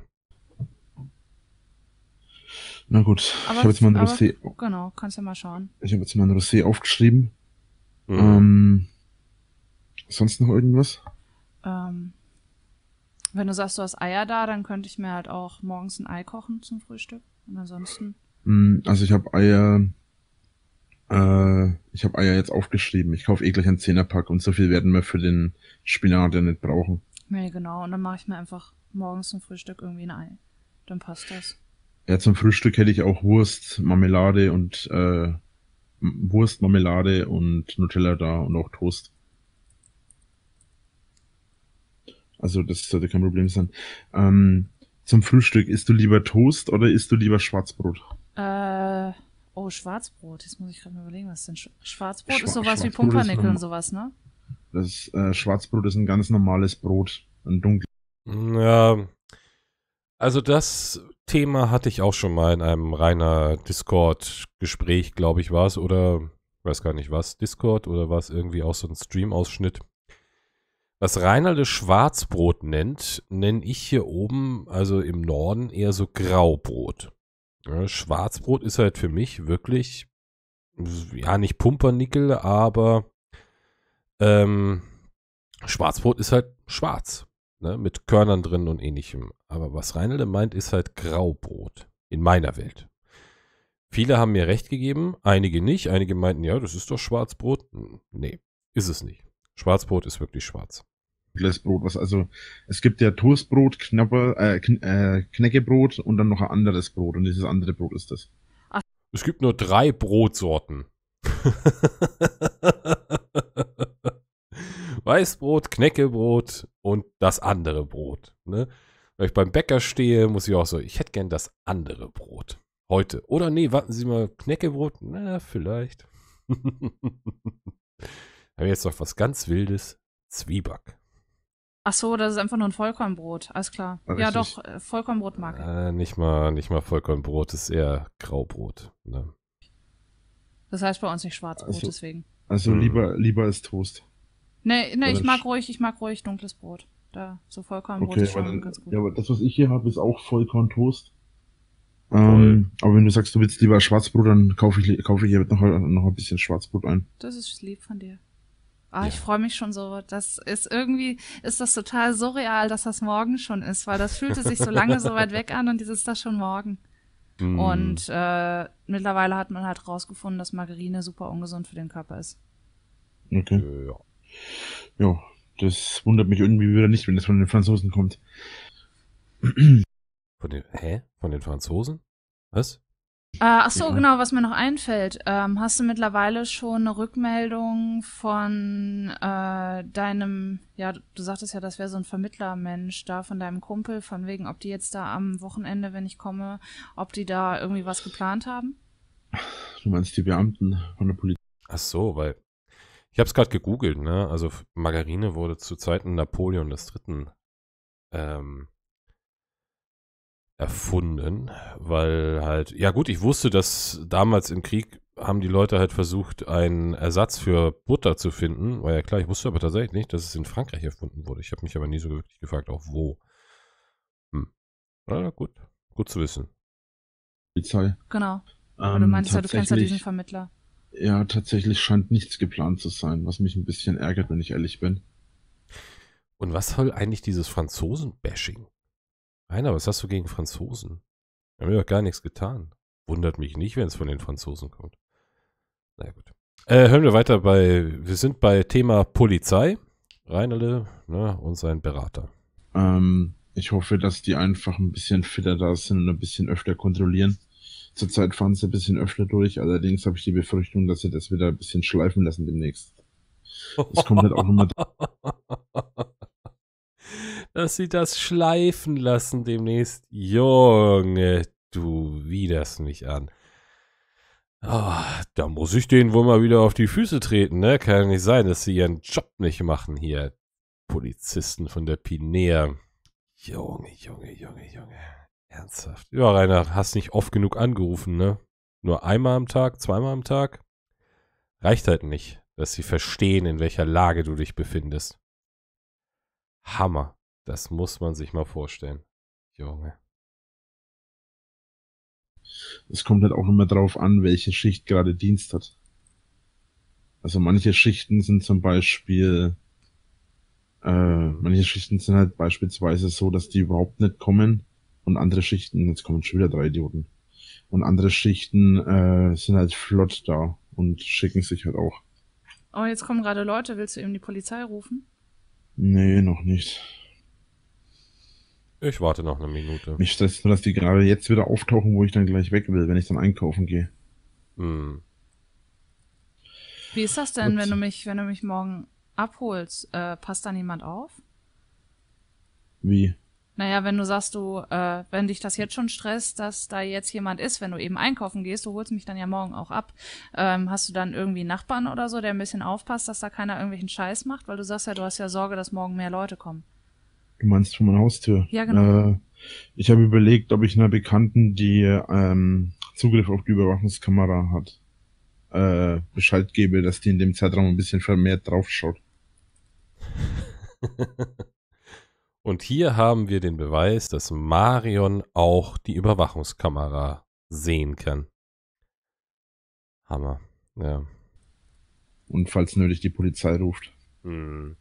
Na gut, aber, ich habe jetzt mal ein Rosé. Genau, kannst du mal schauen. Ich habe jetzt mal ein Rosé aufgeschrieben. Mhm. Ähm, sonst noch irgendwas? Ähm, wenn du sagst, du hast Eier da, dann könnte ich mir halt auch morgens ein Ei kochen zum Frühstück. Und ansonsten. Hm, also ich habe Eier. Äh, ich habe Eier jetzt aufgeschrieben. Ich kaufe eh gleich einen Zehnerpack und so viel werden wir für den Spinat ja nicht brauchen. Nee, genau. Und dann mache ich mir einfach morgens zum Frühstück irgendwie ein Ei. Dann passt das. Ja, zum Frühstück hätte ich auch Wurst, Marmelade und äh, Wurst, Marmelade und Nutella da und auch Toast. Also das sollte kein Problem sein. Ähm, zum Frühstück isst du lieber Toast oder isst du lieber Schwarzbrot? Äh, oh, Schwarzbrot. Jetzt muss ich gerade mal überlegen, was denn Schwarzbrot Schwa ist sowas wie Pumpernickel und sowas, ne? Das äh, Schwarzbrot ist ein ganz normales Brot, ein dunkles. Ja, also das Thema hatte ich auch schon mal in einem reiner Discord-Gespräch, glaube ich, war es, oder weiß gar nicht was, Discord oder war es irgendwie auch so ein Stream-Ausschnitt. Was Reinalde Schwarzbrot nennt, nenne ich hier oben, also im Norden, eher so Graubrot. Ja, Schwarzbrot ist halt für mich wirklich, ja, nicht Pumpernickel, aber ähm, Schwarzbrot ist halt schwarz, ne, mit Körnern drin und ähnlichem. Aber was Reinalde meint, ist halt Graubrot in meiner Welt. Viele haben mir recht gegeben, einige nicht. Einige meinten, ja, das ist doch Schwarzbrot. Nee, ist es nicht. Schwarzbrot ist wirklich schwarz. Brot, was also es gibt ja Toastbrot, Knapper, äh, Kn äh, Knäckebrot und dann noch ein anderes Brot und dieses andere Brot ist das. Es gibt nur drei Brotsorten. Weißbrot, Knäckebrot und das andere Brot. Ne? Wenn ich beim Bäcker stehe, muss ich auch so, ich hätte gern das andere Brot. Heute. Oder nee, warten Sie mal, Knäckebrot? Na, vielleicht. Haben wir jetzt noch was ganz Wildes? Zwieback. Ach so, das ist einfach nur ein Vollkornbrot. Alles klar. Richtig. Ja, doch, äh, Vollkornbrot mag ich. Äh, nicht mal, nicht mal Vollkornbrot, ist eher Graubrot. Ne? Das heißt bei uns nicht Schwarzbrot, also, deswegen. Also hm. lieber, lieber ist Toast. Nee, nee, ich mag ruhig, ich mag ruhig dunkles Brot. Da, so Vollkornbrot okay, ist schon dann, ganz gut. Ja, aber das, was ich hier habe, ist auch Vollkorntoast. Ähm, aber wenn du sagst, du willst lieber Schwarzbrot, dann kaufe ich, kaufe ich hier noch, noch ein bisschen Schwarzbrot ein. Das ist lieb von dir. Ah, Ja. ich freue mich schon so. Das ist irgendwie, ist das total surreal, dass das morgen schon ist, weil das fühlte sich so lange so weit weg an und jetzt ist das schon morgen. Hm. Und äh, mittlerweile hat man halt rausgefunden, dass Margarine super ungesund für den Körper ist. Okay. Ja. Ja, das wundert mich irgendwie wieder nicht, wenn das von den Franzosen kommt. Von den, hä? Von den Franzosen? Was? Äh, ach so, Ja. genau, was mir noch einfällt. Ähm, hast du mittlerweile schon eine Rückmeldung von äh, deinem, ja, du sagtest ja, das wäre so ein Vermittlermensch da von deinem Kumpel, von wegen, ob die jetzt da am Wochenende, wenn ich komme, ob die da irgendwie was geplant haben? Du meinst die Beamten von der Polizei? Ach so, weil ich habe es gerade gegoogelt, ne? Also Margarine wurde zu Zeiten Napoleon des Dritten ähm, erfunden, weil halt, ja gut, ich wusste, dass damals im Krieg haben die Leute halt versucht, einen Ersatz für Butter zu finden. War ja klar, ich wusste aber tatsächlich nicht, dass es in Frankreich erfunden wurde. Ich habe mich aber nie so wirklich gefragt, auch wo. Hm. Ja, gut. Gut zu wissen. Polizei. Genau. Aber du Ähm, meinst ja, du kennst ja diesen Vermittler. Ja, tatsächlich scheint nichts geplant zu sein, was mich ein bisschen ärgert, wenn ich ehrlich bin. Und was soll eigentlich dieses Franzosen-Bashing? Rainer, was hast du gegen Franzosen? Wir haben ja gar nichts getan. Wundert mich nicht, wenn es von den Franzosen kommt. Na gut. Äh, hören wir weiter bei, wir sind bei Thema Polizei. Reinerle ne, und sein Berater. Ähm, ich hoffe, dass die einfach ein bisschen fitter da sind und ein bisschen öfter kontrollieren. Zurzeit fahren sie ein bisschen öfter durch, allerdings habe ich die Befürchtung, dass sie das wieder ein bisschen schleifen lassen demnächst. Das kommt halt auch immer Dass sie das schleifen lassen demnächst. Junge, du widerst mich an. Ah, da muss ich denen wohl mal wieder auf die Füße treten, ne? Kann ja nicht sein, dass sie ihren Job nicht machen hier. Polizisten von der Pinea. Junge, Junge, Junge, Junge. Ernsthaft. Ja, Rainer, hast nicht oft genug angerufen, ne? Nur einmal am Tag, zweimal am Tag? Reicht halt nicht, dass sie verstehen, in welcher Lage du dich befindest. Hammer. Das muss man sich mal vorstellen. Junge. Es kommt halt auch immer drauf an, welche Schicht gerade Dienst hat. Also manche Schichten sind zum Beispiel, äh, manche Schichten sind halt beispielsweise so, dass die überhaupt nicht kommen und andere Schichten, jetzt kommen schon wieder drei Idioten, und andere Schichten äh, sind halt flott da und schicken sich halt auch. Oh, jetzt kommen gerade Leute, willst du eben die Polizei rufen? Nee, noch nicht. Ich warte noch eine Minute. Mich stresst nur, dass die gerade jetzt wieder auftauchen, wo ich dann gleich weg will, wenn ich dann einkaufen gehe. Hm. Wie ist das denn, Ups. wenn du mich, wenn du mich morgen abholst? Äh, passt da niemand auf? Wie? Naja, wenn du sagst, du, äh, wenn dich das jetzt schon stresst, dass da jetzt jemand ist, wenn du eben einkaufen gehst, du holst mich dann ja morgen auch ab. Ähm, hast du dann irgendwie einen Nachbarn oder so, der ein bisschen aufpasst, dass da keiner irgendwelchen Scheiß macht? Weil du sagst ja, du hast ja Sorge, dass morgen mehr Leute kommen. Du meinst vor meiner Haustür? Ja, genau. Äh, ich habe überlegt, ob ich einer Bekannten, die ähm, Zugriff auf die Überwachungskamera hat, äh, Bescheid gebe, dass die in dem Zeitraum ein bisschen vermehrt draufschaut. Und hier haben wir den Beweis, dass Marion auch die Überwachungskamera sehen kann. Hammer. Ja. Und falls nötig die Polizei ruft. Hm.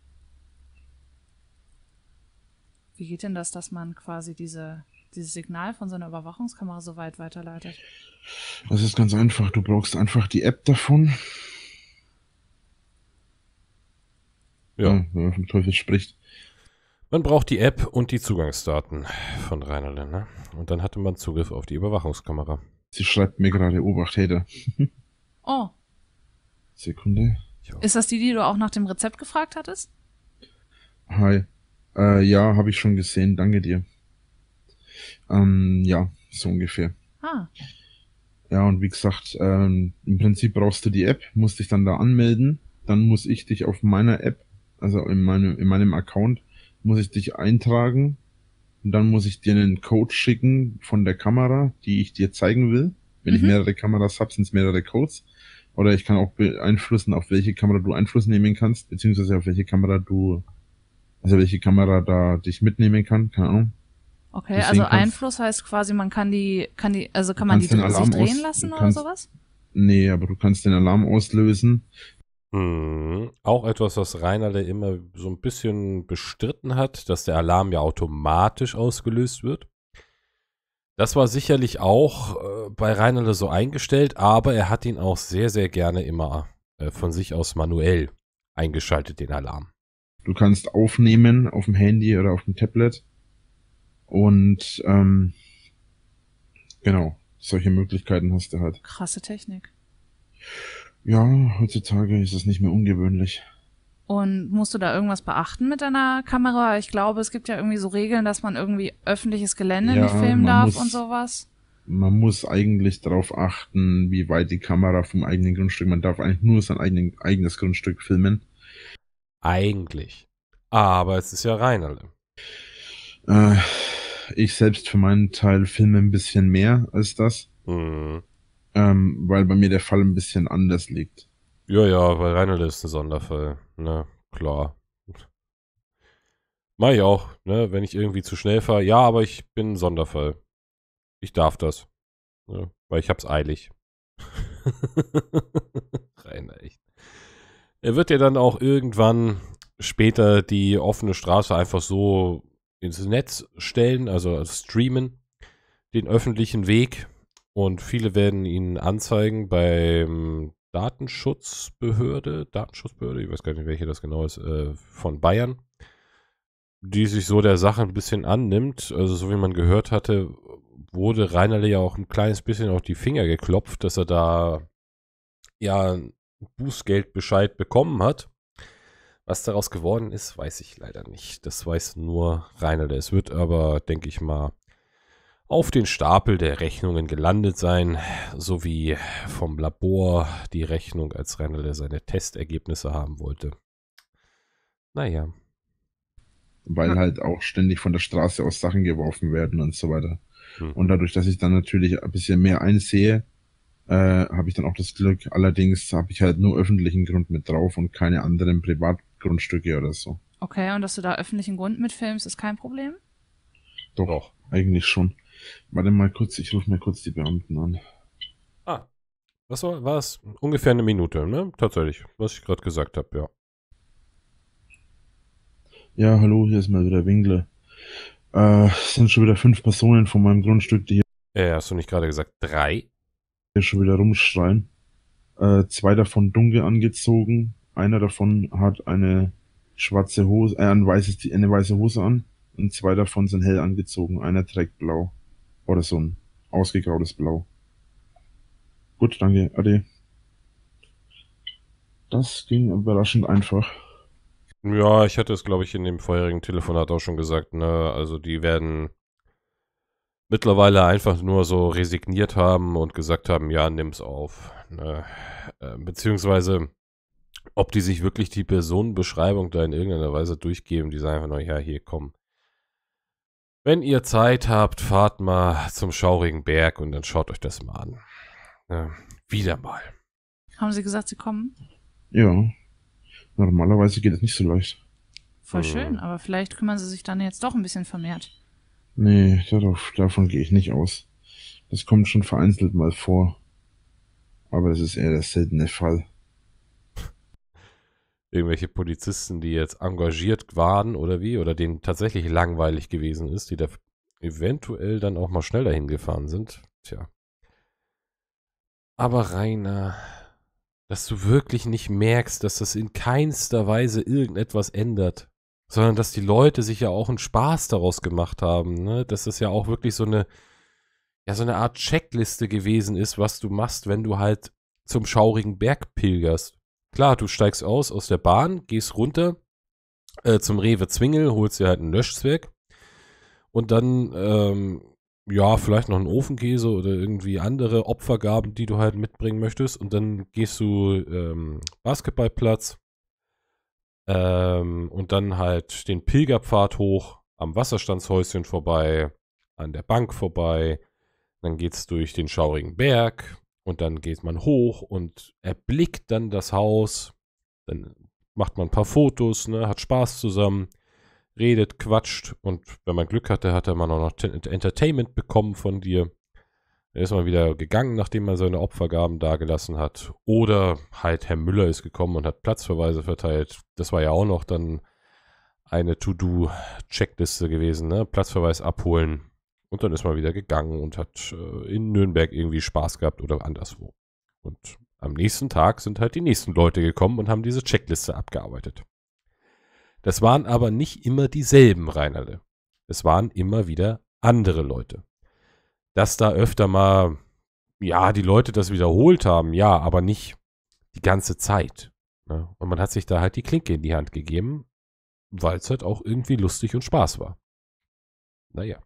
Wie geht denn das, dass man quasi diese, dieses Signal von so einer Überwachungskamera so weit weiterleitet? Das ist ganz einfach. Du brauchst einfach die App davon. Ja. Wenn man vom Teufel spricht. Man braucht die App und die Zugangsdaten von Reinerle, ne? Und dann hatte man Zugriff auf die Überwachungskamera. Sie schreibt mir gerade Obacht, Hater. Oh, Sekunde. Ist das die, die du auch nach dem Rezept gefragt hattest? Hi. Äh, ja, habe ich schon gesehen. Danke dir. Ähm, ja, so ungefähr. Ah, Ja, und wie gesagt, ähm, im Prinzip brauchst du die App, musst dich dann da anmelden. Dann muss ich dich auf meiner App, also in meinem, in meinem Account, muss ich dich eintragen. Und dann muss ich dir einen Code schicken von der Kamera, die ich dir zeigen will. Wenn ich Mhm. mehrere Kameras habe, sind es mehrere Codes. Oder ich kann auch beeinflussen, auf welche Kamera du Einfluss nehmen kannst, beziehungsweise auf welche Kamera du, also welche Kamera da dich mitnehmen kann, keine Ahnung. Okay, Deswegen also kannst- Einfluss heißt quasi, man kann die, kann die, also kann man die kannst sich Alarm drehen aus- lassen du oder kannst- sowas? Nee, aber du kannst den Alarm auslösen. Mhm. Auch etwas, was Reinerle immer so ein bisschen bestritten hat, dass der Alarm ja automatisch ausgelöst wird. Das war sicherlich auch äh, bei Reinerle so eingestellt, aber er hat ihn auch sehr, sehr gerne immer äh, von sich aus manuell eingeschaltet, den Alarm. Du kannst aufnehmen auf dem Handy oder auf dem Tablet. Und ähm, genau, solche Möglichkeiten hast du halt. Krasse Technik. Ja, heutzutage ist es nicht mehr ungewöhnlich. Und musst du da irgendwas beachten mit deiner Kamera? Ich glaube, es gibt ja irgendwie so Regeln, dass man irgendwie öffentliches Gelände Ja, nicht filmen darf muss- und sowas. Man muss eigentlich darauf achten, wie weit die Kamera vom eigenen Grundstück, man darf eigentlich nur sein eigenen, eigenes Grundstück filmen. Eigentlich. Aber es ist ja Reinerle. Äh, ich selbst für meinen Teil filme ein bisschen mehr als das, Mhm. ähm, weil bei mir der Fall ein bisschen anders liegt. Ja, ja, weil Reinerle ist ein Sonderfall. Ne, klar. Mach ich auch, ne, wenn ich irgendwie zu schnell fahre. Ja, aber ich bin ein Sonderfall. Ich darf das. Ne, weil ich hab's eilig. Rainer, echt. Er wird ja dann auch irgendwann später die offene Straße einfach so ins Netz stellen, also streamen, den öffentlichen Weg. Und viele werden ihn anzeigen beim Datenschutzbehörde, Datenschutzbehörde, ich weiß gar nicht, welche das genau ist, äh, von Bayern, die sich so der Sache ein bisschen annimmt. Also so wie man gehört hatte, wurde Reinerle ja auch ein kleines bisschen auf die Finger geklopft, dass er da ja Bußgeldbescheid bekommen hat. Was daraus geworden ist, weiß ich leider nicht. Das weiß nur Reinerle. Es wird aber, denke ich mal, auf den Stapel der Rechnungen gelandet sein, sowie vom Labor die Rechnung, als Reinerle seine Testergebnisse haben wollte. Naja. weil halt auch ständig von der Straße aus Sachen geworfen werden und so weiter. Hm. Und dadurch, dass ich dann natürlich ein bisschen mehr einsehe, äh, habe ich dann auch das Glück. Allerdings habe ich halt nur öffentlichen Grund mit drauf und keine anderen Privatgrundstücke oder so. Okay, und dass du da öffentlichen Grund mitfilmst, ist kein Problem? Doch, Doch. eigentlich schon. Warte mal kurz, ich rufe mir kurz die Beamten an. Ah. Was war, war es? Ungefähr eine Minute, ne? Tatsächlich. Was ich gerade gesagt habe, ja. Ja, hallo, hier ist mal wieder Winkle. Äh, es sind schon wieder fünf Personen von meinem Grundstück, die Äh, hast du nicht gerade gesagt drei? Hier schon wieder rumschreien. Äh, zwei davon dunkel angezogen. Einer davon hat eine schwarze Hose, äh, ein weißes, eine weiße Hose an. Und zwei davon sind hell angezogen. Einer trägt blau. Oder so ein ausgegrautes Blau. Gut, danke. Ade. Das ging überraschend einfach. Ja, ich hatte es, glaube ich, in dem vorherigen Telefonat auch schon gesagt, ne? Also die werden mittlerweile einfach nur so resigniert haben und gesagt haben, ja, nimm's auf. Ne? Äh, beziehungsweise, ob die sich wirklich die Personenbeschreibung da in irgendeiner Weise durchgeben, die sagen einfach nur, ja, hier, komm. Wenn ihr Zeit habt, fahrt mal zum schaurigen Berg und dann schaut euch das mal an. Ja, wieder mal. Haben sie gesagt, sie kommen? Ja. Normalerweise geht es nicht so leicht. Voll Hm. schön, aber vielleicht kümmern sie sich dann jetzt doch ein bisschen vermehrt. Nee, darauf, davon gehe ich nicht aus. Das kommt schon vereinzelt mal vor. Aber das ist eher der seltene Fall. irgendwelche Polizisten, die jetzt engagiert waren oder wie, oder denen tatsächlich langweilig gewesen ist, die da eventuell dann auch mal schneller hingefahren sind. Tja. Aber Rainer, dass du wirklich nicht merkst, dass das in keinster Weise irgendetwas ändert, sondern dass die Leute sich ja auch einen Spaß daraus gemacht haben, ne? Dass das ja auch wirklich so eine, ja, so eine Art Checkliste gewesen ist, was du machst, wenn du halt zum schaurigen Berg pilgerst. Klar, du steigst aus aus der Bahn, gehst runter äh, zum Rewe Zwingel, holst dir halt einen Löschzweck und dann, ähm, ja, vielleicht noch einen Ofenkäse oder irgendwie andere Opfergaben, die du halt mitbringen möchtest und dann gehst du ähm, Basketballplatz ähm, und dann halt den Pilgerpfad hoch, am Wasserstandshäuschen vorbei, an der Bank vorbei, dann geht's durch den schaurigen Berg, und dann geht man hoch und erblickt dann das Haus. Dann macht man ein paar Fotos, ne, hat Spaß zusammen, redet, quatscht und wenn man Glück hatte, hat er mal noch Entertainment bekommen von dir. Er ist mal wieder gegangen, nachdem er seine Opfergaben dagelassen hat. Oder halt Herr Müller ist gekommen und hat Platzverweise verteilt. Das war ja auch noch dann eine To-Do-Checkliste gewesen, ne? Platzverweis abholen. Und dann ist man wieder gegangen und hat äh, in Nürnberg irgendwie Spaß gehabt oder anderswo. Und am nächsten Tag sind halt die nächsten Leute gekommen und haben diese Checkliste abgearbeitet. Das waren aber nicht immer dieselben Reinerle. Es waren immer wieder andere Leute dass da öfter mal, ja, die Leute das wiederholt haben, ja, aber nicht die ganze Zeit. Ne? Und man hat sich da halt die Klinke in die Hand gegeben, weil es halt auch irgendwie lustig und Spaß war. Naja.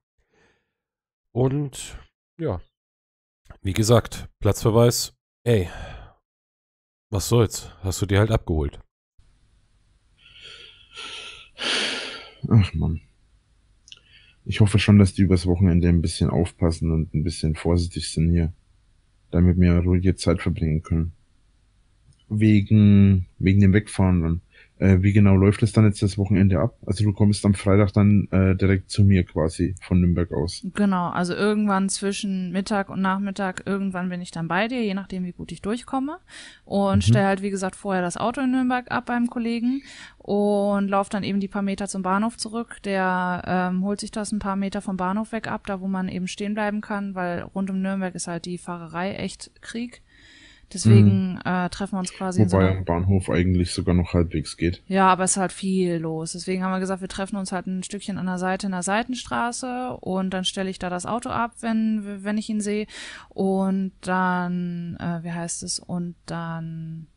Und ja, wie gesagt, Platzverweis, ey, was soll's, hast du dir halt abgeholt. Ach man. Ich hoffe schon, dass die übers Wochenende ein bisschen aufpassen und ein bisschen vorsichtig sind hier, damit wir ruhige Zeit verbringen können. Wegen, wegen dem Wegfahren dann. Äh, wie genau läuft es dann jetzt das Wochenende ab? Also du kommst am Freitag dann äh, direkt zu mir quasi von Nürnberg aus. Genau, also irgendwann zwischen Mittag und Nachmittag, irgendwann bin ich dann bei dir, je nachdem wie gut ich durchkomme. Und mhm. stelle halt, wie gesagt, vorher das Auto in Nürnberg ab beim Kollegen und laufe dann eben die paar Meter zum Bahnhof zurück. Der ähm, holt sich das ein paar Meter vom Bahnhof weg ab, da wo man eben stehen bleiben kann, weil rund um Nürnberg ist halt die Fahrerei echt Krieg. Deswegen mhm. äh, treffen wir uns quasi. Wobei so am Bahnhof eigentlich sogar noch halbwegs geht. Ja, aber es ist halt viel los. Deswegen haben wir gesagt, wir treffen uns halt ein Stückchen an der Seite in der Seitenstraße und dann stelle ich da das Auto ab, wenn, wenn ich ihn sehe. Und dann, äh, wie heißt es, und dann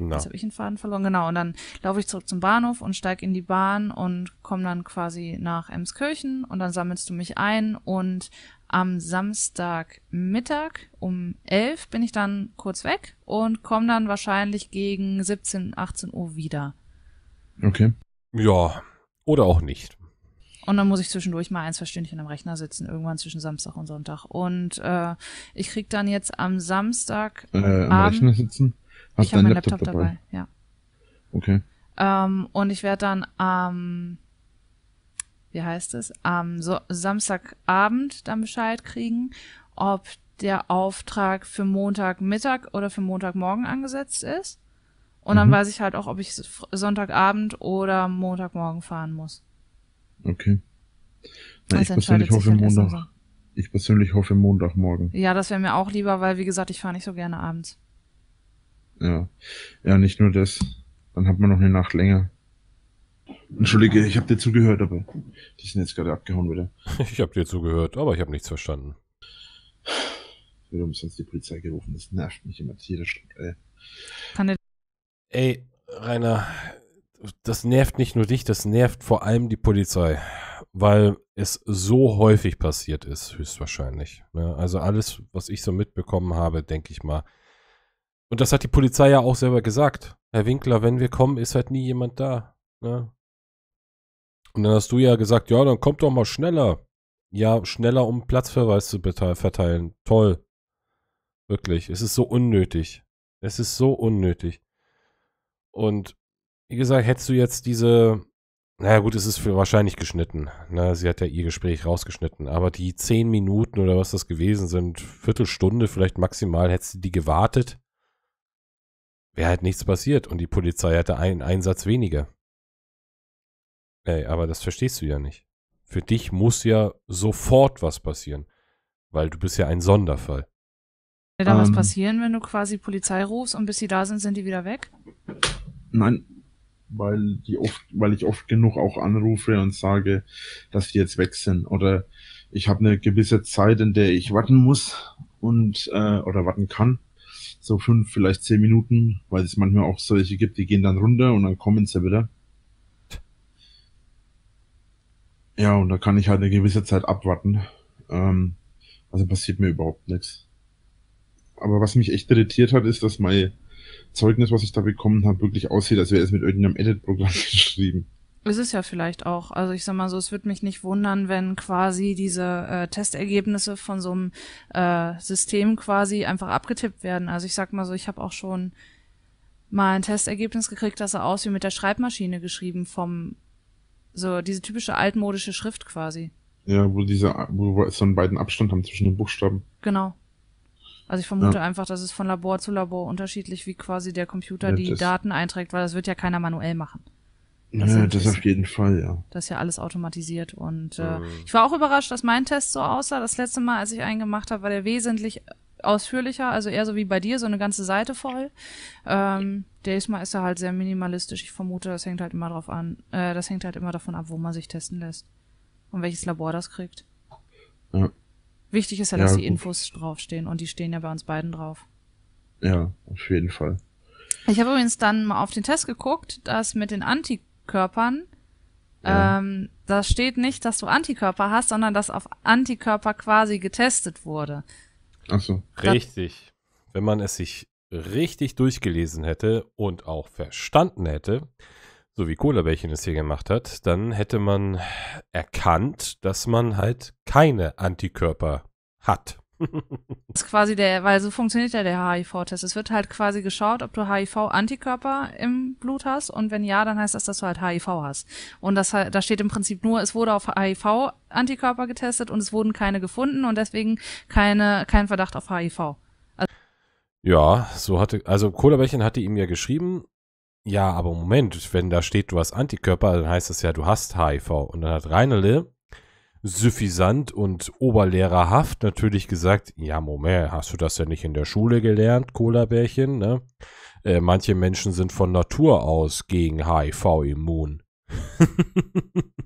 No. Jetzt habe ich den Faden verloren. Genau, und dann laufe ich zurück zum Bahnhof und steige in die Bahn und komme dann quasi nach Emskirchen und dann sammelst du mich ein und am Samstagmittag um 11 bin ich dann kurz weg und komme dann wahrscheinlich gegen 17, 18 Uhr wieder. Okay. Ja, oder auch nicht. Und dann muss ich zwischendurch mal ein, zwei Stündchen am Rechner sitzen, irgendwann zwischen Samstag und Sonntag. Und äh, ich krieg dann jetzt am Samstag. Äh, am Abend, Rechner sitzen? Hast ich habe meinen Laptop, Laptop dabei? dabei? ja. Okay. Ähm, und ich werde dann am, ähm, wie heißt es, am so Samstagabend dann Bescheid kriegen, ob der Auftrag für Montagmittag oder für Montagmorgen angesetzt ist. Und dann mhm. weiß ich halt auch, ob ich Sonntagabend oder Montagmorgen fahren muss. Okay. Na, ich persönlich hoffe halt Montag. Ich persönlich hoffe Montagmorgen. Ja, das wäre mir auch lieber, weil wie gesagt, ich fahre nicht so gerne abends. Ja. Ja, nicht nur das. Dann hat man noch eine Nacht länger. Entschuldige, ich habe dir zugehört, aber die sind jetzt gerade abgehauen wieder. Ich habe dir zugehört, aber ich habe nichts verstanden. Wir haben sonst die Polizei gerufen. Das nervt mich immer tierisch. Ey. Kann Ey, Rainer, das nervt nicht nur dich, das nervt vor allem die Polizei, weil es so häufig passiert ist, höchstwahrscheinlich. Ne? Also alles, was ich so mitbekommen habe, denke ich mal, und das hat die Polizei ja auch selber gesagt. Herr Winkler, wenn wir kommen, ist halt nie jemand da. Ne? Und dann hast du ja gesagt, ja, dann kommt doch mal schneller. Ja, schneller, um Platzverweis zu verteilen. Toll. Wirklich. Es ist so unnötig. Es ist so unnötig. Und wie gesagt, hättest du jetzt diese, naja gut, es ist für wahrscheinlich geschnitten. Na, sie hat ja ihr Gespräch rausgeschnitten. Aber die zehn Minuten oder was das gewesen sind, Viertelstunde vielleicht maximal, hättest du die gewartet wäre halt nichts passiert und die Polizei hatte einen Einsatz weniger. Ey, aber das verstehst du ja nicht. Für dich muss ja sofort was passieren, weil du bist ja ein Sonderfall. Wird da um, was ähm. passieren, wenn du quasi Polizei rufst und bis sie da sind, sind die wieder weg? Nein, weil die oft, weil ich oft genug auch anrufe und sage, dass die jetzt weg sind oder ich habe eine gewisse Zeit, in der ich warten muss und äh, oder warten kann so fünf, vielleicht zehn Minuten, weil es manchmal auch solche gibt, die gehen dann runter und dann kommen sie wieder. Ja, und da kann ich halt eine gewisse Zeit abwarten. Ähm, also passiert mir überhaupt nichts. Aber was mich echt irritiert hat, ist, dass mein Zeugnis, was ich da bekommen habe, wirklich aussieht, als wäre es mit irgendeinem Edit-Programm geschrieben. Ist es ja vielleicht auch. Also ich sag mal so, es würde mich nicht wundern, wenn quasi diese äh, Testergebnisse von so einem äh, System quasi einfach abgetippt werden. Also ich sag mal so, ich habe auch schon mal ein Testergebnis gekriegt, das sah aus wie mit der Schreibmaschine geschrieben vom so diese typische altmodische Schrift quasi. Ja, wo diese, wo wir so einen beiden Abstand haben zwischen den Buchstaben. Genau. Also ich vermute Ja. einfach, dass es von Labor zu Labor unterschiedlich, wie quasi der Computer Ja, die Daten einträgt, weil das wird ja keiner manuell machen. Das ja, das auf jeden Fall, ja. Das ist ja alles automatisiert und äh, Mhm. ich war auch überrascht, dass mein Test so aussah. Das letzte Mal, als ich einen gemacht habe, war der wesentlich ausführlicher, also eher so wie bei dir, so eine ganze Seite voll. Ähm, diesmal ist er halt sehr minimalistisch. Ich vermute, das hängt halt immer drauf an, äh, das hängt halt immer davon ab, wo man sich testen lässt und welches Labor das kriegt. Ja. Wichtig ist ja, Ja, dass die gut. Infos draufstehen und die stehen ja bei uns beiden drauf. Ja, auf jeden Fall. Ich habe übrigens dann mal auf den Test geguckt, dass mit den Antikörpern, Ja. ähm, da steht nicht, dass du Antikörper hast, sondern dass auf Antikörper quasi getestet wurde. Achso. Richtig. Wenn man es sich richtig durchgelesen hätte und auch verstanden hätte, so wie Cola-Bärchen es hier gemacht hat, dann hätte man erkannt, dass man halt keine Antikörper hat. Das ist quasi der, weil so funktioniert ja der HIV-Test. Es wird halt quasi geschaut, ob du HIV-Antikörper im Blut hast und wenn ja, dann heißt das, dass du halt HIV hast. Und das, da steht im Prinzip nur, es wurde auf HIV-Antikörper getestet und es wurden keine gefunden und deswegen keine, kein Verdacht auf HIV. Ja, so hatte, also Cola-Bärchen hatte ihm ja geschrieben, ja, aber Moment, wenn da steht, du hast Antikörper, dann heißt das ja, du hast HIV. Und dann hat Reinele suffisant und oberlehrerhaft natürlich gesagt, ja, Moment, hast du das ja nicht in der Schule gelernt, Cola-Bärchen, ne? Äh, manche Menschen sind von Natur aus gegen HIV immun.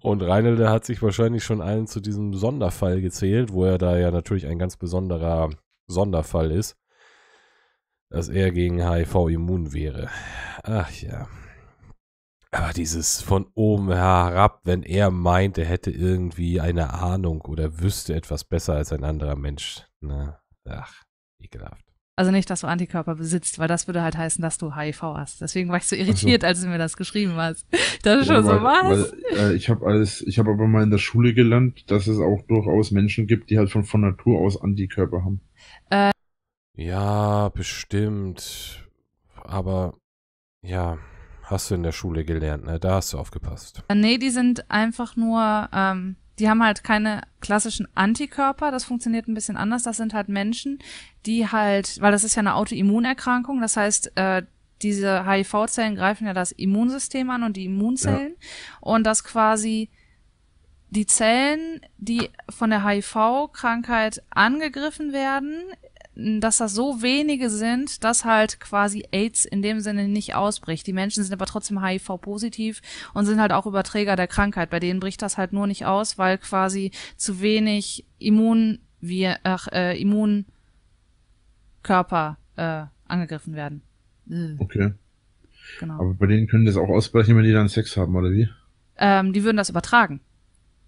Und Reinelde hat sich wahrscheinlich schon einen zu diesem Sonderfall gezählt, wo er da ja natürlich ein ganz besonderer Sonderfall ist, dass er gegen HIV immun wäre. Ach ja. Aber dieses von oben herab, wenn er meint, er hätte irgendwie eine Ahnung oder wüsste etwas besser als ein anderer Mensch. Na, ach, ekelhaft. Also nicht, dass du Antikörper besitzt, weil das würde halt heißen, dass du HIV hast. Deswegen war ich so irritiert, als du mir das geschrieben hast. Das ist schon so, weil, was? Weil, äh, ich habe alles, ich habe aber mal in der Schule gelernt, dass es auch durchaus Menschen gibt, die halt von, von Natur aus Antikörper haben. Ja, bestimmt. Aber ja, hast du in der Schule gelernt, ne? Da hast du aufgepasst. Äh, Nee, die sind einfach nur, ähm, die haben halt keine klassischen Antikörper, das funktioniert ein bisschen anders. Das sind halt Menschen, die halt, weil das ist ja eine Autoimmunerkrankung, das heißt, äh, diese HIV-Zellen greifen ja das Immunsystem an und die Immunzellen und das quasi die Zellen, die von der HIV-Krankheit angegriffen werden, dass das so wenige sind, dass halt quasi AIDS in dem Sinne nicht ausbricht. Die Menschen sind aber trotzdem HIV-positiv und sind halt auch Überträger der Krankheit. Bei denen bricht das halt nur nicht aus, weil quasi zu wenig Immun, wir, ach, äh, Immunkörper äh, angegriffen werden. Okay. Genau. Aber bei denen können das auch ausbrechen, wenn die dann Sex haben, oder wie? Ähm, die würden das übertragen.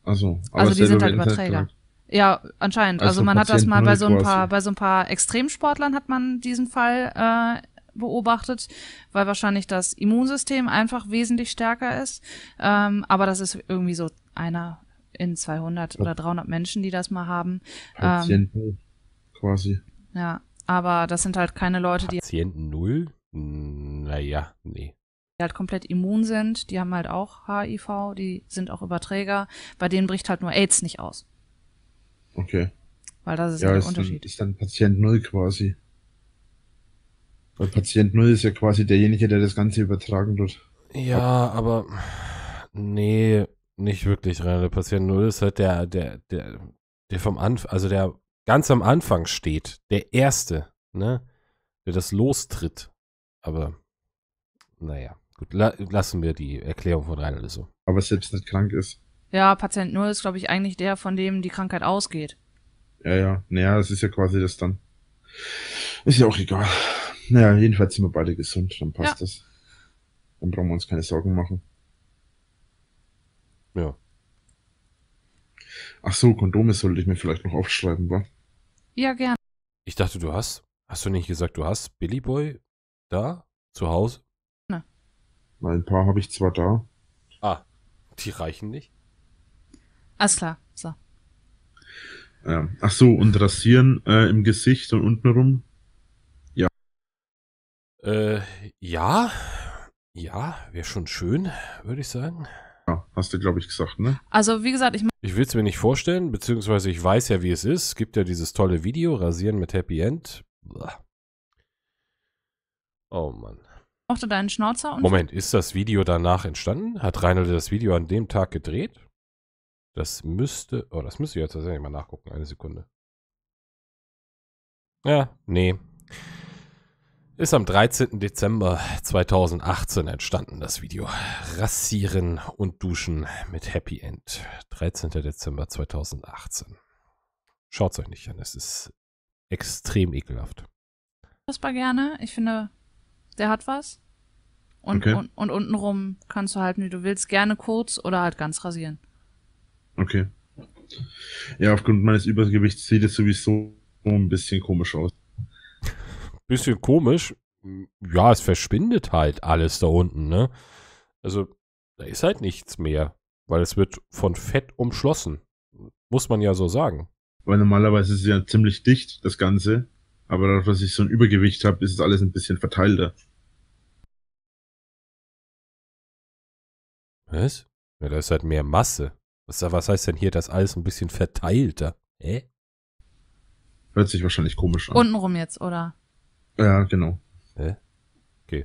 Also, Also die sind halt Überträger. halt Ja, anscheinend. Also, Also man hat das mal bei so ein paar, quasi. bei so ein paar Extremsportlern hat man diesen Fall äh, beobachtet, weil wahrscheinlich das Immunsystem einfach wesentlich stärker ist. Ähm, aber das ist irgendwie so einer in 200 oder 300 Menschen, die das mal haben. Ähm, Patienten quasi. Ja, aber das sind halt keine Leute, die Patienten null? Naja, nee. halt komplett immun sind. Die haben halt auch HIV, die sind auch Überträger. Bei denen bricht halt nur AIDS nicht aus. Okay. Weil das ist ja, Ja, der ist dann, Unterschied. ist dann Patient Null quasi. Weil Patient Null ist ja quasi derjenige, der das Ganze übertragen wird. Ja, aber nee, nicht wirklich rein. Der Patient Null ist halt der, der, der, der vom Anfang, also der ganz am Anfang steht. Der Erste, ne? Der das lostritt. Aber, naja, gut, la lassen wir die Erklärung von Reinhold so. Aber selbst nicht krank ist. Ja, Patient Null ist, glaube ich, eigentlich der, von dem die Krankheit ausgeht. Ja, ja. Naja, das ist ja quasi das dann. Ist ja auch egal. Naja, jedenfalls sind wir beide gesund, dann passt Ja. das. Dann brauchen wir uns keine Sorgen machen. Ja. Ach so, Kondome sollte ich mir vielleicht noch aufschreiben, wa? Ja, gern. Ich dachte, du hast, hast du nicht gesagt, du hast Billy Boy da zu Hause? Weil ein paar habe ich zwar da. Ah, die reichen nicht. Alles klar. So. Ähm, ach so, und rasieren äh, im Gesicht und untenrum. Äh, ja, Ja, wäre schon schön, würde ich sagen. Ja, hast du, glaube ich, gesagt, ne? Also, wie gesagt, ich Ich will es mir nicht vorstellen, beziehungsweise ich weiß ja, wie es ist. Es gibt ja dieses tolle Video, Rasieren mit Happy End. Blah. Oh Mann. mochte deinen Schnauzer und Moment, ist das Video danach entstanden? Hat Reinhold das Video an dem Tag gedreht? Das müsste, oh, das müsste ich jetzt tatsächlich mal nachgucken. Eine Sekunde. Ja, nee. Ist am 13. Dezember 2018 entstanden, das Video. Rassieren und Duschen mit Happy End. 13. Dezember 2018. Schaut's euch nicht an, es ist extrem ekelhaft. unfassbar gerne. Ich finde, der hat was. Und, Okay. und, und untenrum kannst du halten, wie du willst. Gerne kurz oder halt ganz rasieren. Okay. Ja, aufgrund meines Übergewichts sieht es sowieso ein bisschen komisch aus. bisschen komisch. Ja, es verschwindet halt alles da unten, ne? Also, da ist halt nichts mehr, weil es wird von Fett umschlossen. Muss man ja so sagen. Weil normalerweise ist es ja ziemlich dicht, das Ganze. Aber dadurch, dass ich so ein Übergewicht habe, ist es alles ein bisschen verteilter. Was? Ja, da ist halt mehr Masse. Was, was heißt denn hier, dass alles ein bisschen verteilter? Hä? Hört sich wahrscheinlich komisch an. Untenrum jetzt, oder? ja, genau. Hä? Okay.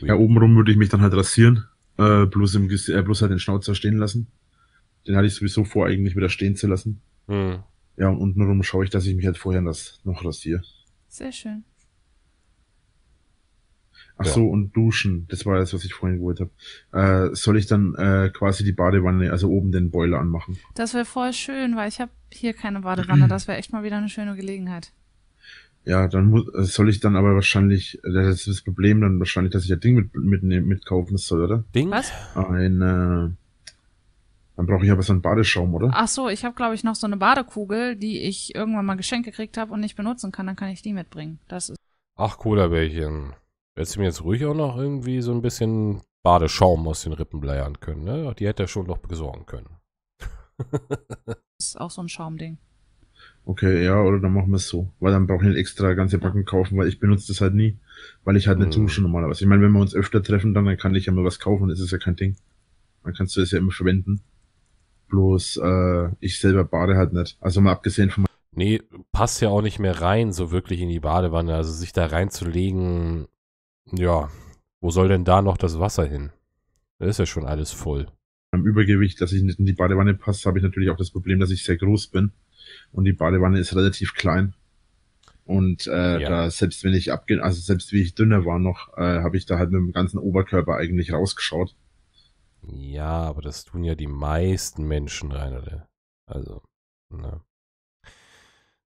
Ja, obenrum würde ich mich dann halt rasieren. Äh, bloß, im, äh, bloß halt den Schnauzer stehen lassen. Den hatte ich sowieso vor, eigentlich wieder stehen zu lassen. Hm. Ja, und untenrum schaue ich, dass ich mich halt vorher das noch rasiere. Sehr schön. Ach Ja. so, und duschen. Das war das, was ich vorhin gewollt habe. Äh, soll ich dann äh, quasi die Badewanne, also oben den Boiler anmachen? Das wäre voll schön, weil ich habe hier keine Badewanne. Das wäre echt mal wieder eine schöne Gelegenheit. Ja, dann muss, äh, soll ich dann aber wahrscheinlich, äh, das ist das Problem dann wahrscheinlich, dass ich das Ding mit, mit, mitkaufen soll, oder? Ding? Was? Ein, äh, dann brauche ich aber so einen Badeschaum, oder? Ach so, ich habe glaube ich noch so eine Badekugel, die ich irgendwann mal geschenkt gekriegt habe und nicht benutzen kann. Dann kann ich die mitbringen. Das ist Ach, Cola-Bällchen. Hättest du mir jetzt ruhig auch noch irgendwie so ein bisschen Badeschaum aus den Rippen bleiern können, ne? Die hätte er schon noch besorgen können. ist auch so ein Schaumding. Okay, ja, oder dann machen wir es so. Weil dann brauche ich nicht extra ganze Packen kaufen, weil ich benutze das halt nie. Weil ich halt nicht Mhm. dusche normalerweise. Ich meine, wenn wir uns öfter treffen, dann, dann kann ich ja mal was kaufen, das ist ja kein Ding. Dann kannst du das ja immer verwenden. Bloß, äh, ich selber bade halt nicht. Also mal abgesehen von Nee, passt ja auch nicht mehr rein, so wirklich in die Badewanne. Also sich da reinzulegen, ja, wo soll denn da noch das Wasser hin? Da ist ja schon alles voll. meinem Übergewicht, dass ich nicht in die Badewanne passe, habe ich natürlich auch das Problem, dass ich sehr groß bin. Und die Badewanne ist relativ klein. Und äh, Ja. da selbst wenn ich abge also selbst wie ich dünner war noch, äh, habe ich da halt mit dem ganzen Oberkörper eigentlich rausgeschaut. Ja, aber das tun ja die meisten Menschen, Reinerde. Also, na.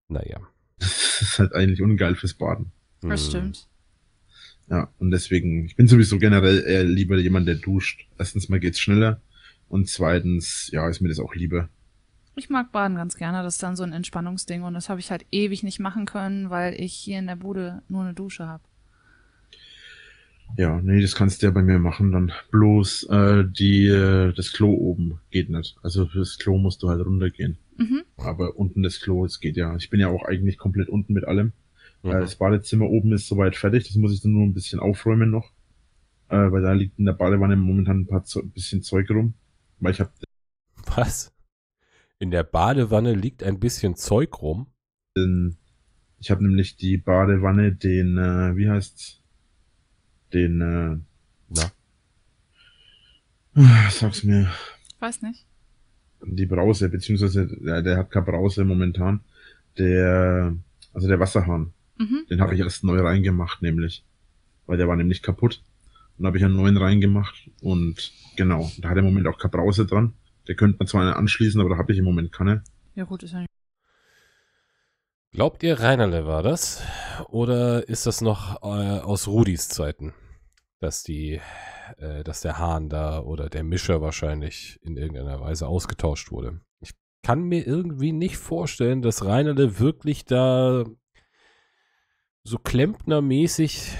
Naja. Das ist halt eigentlich ungeil fürs Baden. Das stimmt. Ja, und deswegen, ich bin sowieso generell eher lieber jemand, der duscht. Erstens mal geht's schneller und zweitens, ja, ist mir das auch lieber. Ich mag Baden ganz gerne. Das ist dann so ein Entspannungsding und das habe ich halt ewig nicht machen können, weil ich hier in der Bude nur eine Dusche habe. Ja, nee, das kannst du ja bei mir machen, dann bloß äh, die äh, das Klo oben geht nicht. Also fürs Klo musst du halt runtergehen. Mhm. Aber unten das Klo, das geht ja. Ich bin ja auch eigentlich komplett unten mit allem. Mhm. Das Badezimmer oben ist soweit fertig. Das muss ich dann nur ein bisschen aufräumen noch. Äh, weil da liegt in der Badewanne momentan ein paar Zo bisschen Zeug rum. Weil ich habe Was? In der Badewanne liegt ein bisschen Zeug rum. ich habe nämlich die Badewanne den, äh, wie heißt's? Den, äh, Na, sag's mir, Weiß nicht. die Brause, beziehungsweise der, der hat keine Brause momentan. Der, also der Wasserhahn, Mhm. den habe ich erst neu reingemacht, nämlich. Weil der war nämlich kaputt. Dann habe ich einen neuen reingemacht und genau, da hat er im Moment auch keine Brause dran. Der könnte man zwar einen anschließen, aber da habe ich im Moment keine. Ja gut, ist ja nicht. Glaubt ihr, Reinerle war das? Oder ist das noch äh, aus Rudis Zeiten? Dass die, äh, dass der Hahn da oder der Mischer wahrscheinlich in irgendeiner Weise ausgetauscht wurde. Ich kann mir irgendwie nicht vorstellen, dass Reinerle wirklich da so klempnermäßig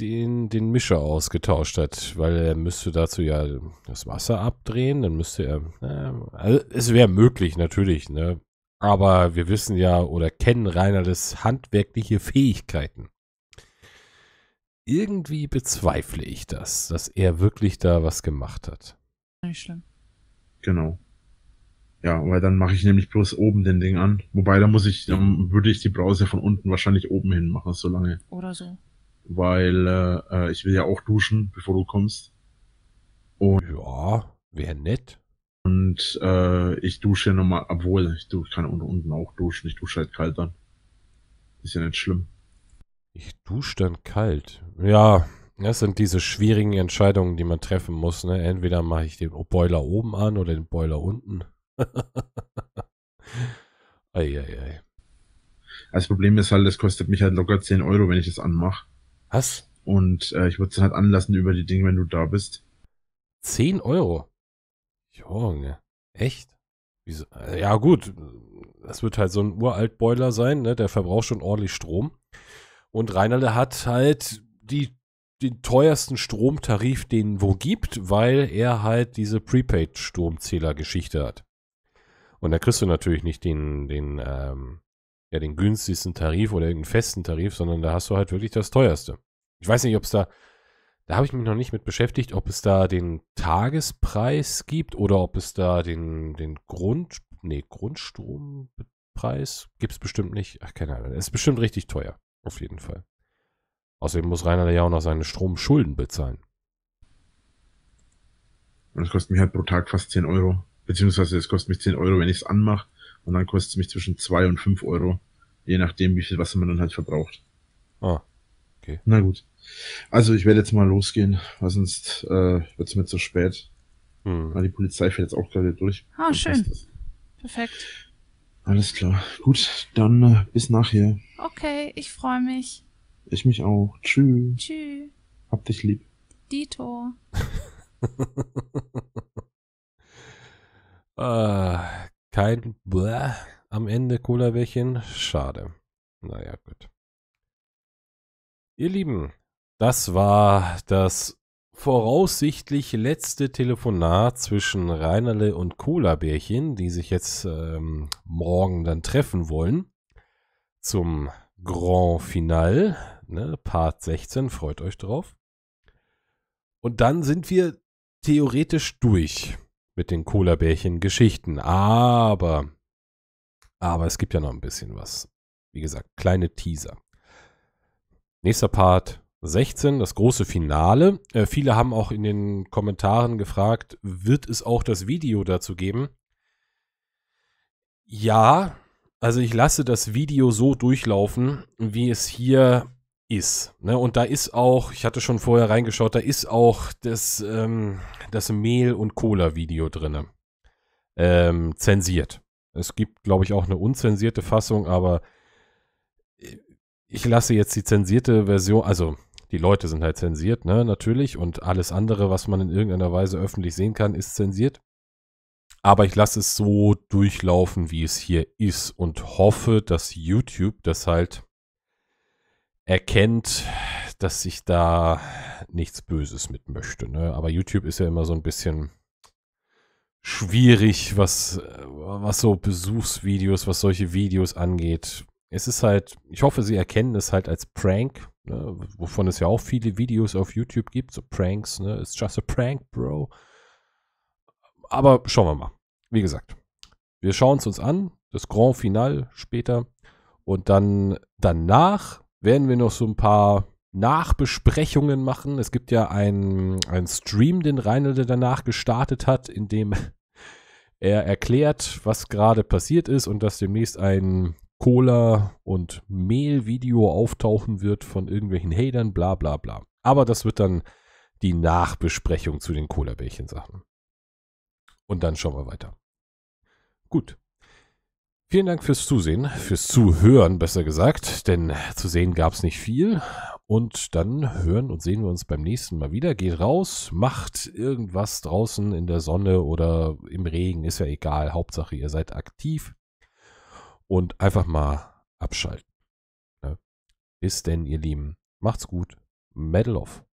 den, den Mischer ausgetauscht hat, weil er müsste dazu ja das Wasser abdrehen, dann müsste er, äh, also es wäre möglich natürlich, ne? Aber wir wissen ja oder kennen Reinerles handwerkliche Fähigkeiten. irgendwie bezweifle ich das, dass er wirklich da was gemacht hat. Nicht schlimm. Genau. Ja, weil dann mache ich nämlich bloß oben den Ding an. Wobei, da muss ich, dann würde ich die Brause von unten wahrscheinlich oben hin machen, so lange. Oder so. Weil äh, äh, ich will ja auch duschen, bevor du kommst. Ja, wäre nett. Und äh, ich dusche ja nochmal, obwohl, ich, du, ich kann unten, unten auch duschen. Ich dusche halt kalt dann. Ist ja nicht schlimm. Ich dusche dann kalt. Ja, das sind diese schwierigen Entscheidungen, die man treffen muss. Ne? Entweder mache ich den Boiler oben an oder den Boiler unten. Eieiei. Das Problem ist halt, das kostet mich halt locker 10 Euro, wenn ich das anmache. Was? Und äh, ich würde es dann halt anlassen über die Dinge, wenn du da bist. 10 Euro? Junge, echt? Wieso? Ja gut, das wird halt so ein uralt Boiler sein, ne? der verbraucht schon ordentlich Strom. Und Rheinland hat halt die, den teuersten Stromtarif, den wo gibt, weil er halt diese Prepaid-Stromzähler-Geschichte hat. Und da kriegst du natürlich nicht den, den, ähm, ja, den günstigsten Tarif oder irgendeinen festen Tarif, sondern da hast du halt wirklich das teuerste. Ich weiß nicht, ob es da, da habe ich mich noch nicht mit beschäftigt, ob es da den Tagespreis gibt oder ob es da den, den Grund, nee, Grundstrompreis gibt es bestimmt nicht. Ach, keine Ahnung. Es ist bestimmt richtig teuer. Auf jeden Fall. Außerdem muss Rainer ja auch noch seine Stromschulden bezahlen. Und das kostet mich halt pro Tag fast 10 Euro. Beziehungsweise es kostet mich 10 Euro, wenn ich es anmache. Und dann kostet es mich zwischen 2 und 5 Euro. Je nachdem, wie viel Wasser man dann halt verbraucht. Ah, Na gut. Also ich werde jetzt mal losgehen, weil sonst äh, wird es mir zu spät. hm. Weil die Polizei fährt jetzt auch gerade durch. Ah, schön. Perfekt. Alles klar. Gut, dann äh, bis nachher. Okay, ich freue mich. Ich mich auch. Tschüss. Tschüss. Hab dich lieb. Dito. ah, kein Bläh am Ende Cola-Bärchen. Schade. Naja, gut. Ihr Lieben, das war das voraussichtlich letzte Telefonat zwischen Reinerle und Cola-Bärchen, die sich jetzt ähm, morgen dann treffen wollen. Zum Grand Final, ne, Part 16, freut euch drauf. Und dann sind wir theoretisch durch mit den Cola-Bärchen-Geschichten. Aber, aber es gibt ja noch ein bisschen was. Wie gesagt, kleine Teaser. Nächster Part 16, das große Finale. Äh, viele haben auch in den Kommentaren gefragt, wird es auch das Video dazu geben? Ja, also ich lasse das Video so durchlaufen, wie es hier ist. Ne? Und da ist auch, ich hatte schon vorher reingeschaut, da ist auch das, ähm, das Mehl- und Cola-Video drin. Ähm, zensiert. Es gibt, glaube ich, auch eine unzensierte Fassung, aber äh, ich lasse jetzt die zensierte Version, also die Leute sind halt zensiert, ne, natürlich, und alles andere, was man in irgendeiner Weise öffentlich sehen kann, ist zensiert. Aber ich lasse es so durchlaufen, wie es hier ist und hoffe, dass YouTube das halt erkennt, dass ich da nichts Böses mit möchte. Ne? Aber YouTube ist ja immer so ein bisschen schwierig, was, was so Besuchsvideos, was solche Videos angeht. Es ist halt, ich hoffe, sie erkennen es halt als Prank, ne? wovon es ja auch viele Videos auf YouTube gibt, so Pranks, ne? It's just a prank, bro. Aber schauen wir mal. Wie gesagt, wir schauen es uns an, das Grand Final später. Und dann danach werden wir noch so ein paar Nachbesprechungen machen. Es gibt ja einen, Stream, den Reinelde danach gestartet hat, in dem er erklärt, was gerade passiert ist und dass demnächst ein Cola- und Mehl-Video auftauchen wird von irgendwelchen Hatern, bla bla bla. Aber das wird dann die Nachbesprechung zu den Cola-Bärchen-Sachen. Und dann schauen wir weiter. Gut. Vielen Dank fürs Zusehen, fürs Zuhören, besser gesagt, denn zu sehen gab es nicht viel. Und dann hören und sehen wir uns beim nächsten Mal wieder. Geht raus, macht irgendwas draußen in der Sonne oder im Regen, ist ja egal. Hauptsache, ihr seid aktiv und einfach mal abschalten. Ja. Bis denn, ihr Lieben. Macht's gut. Medal off.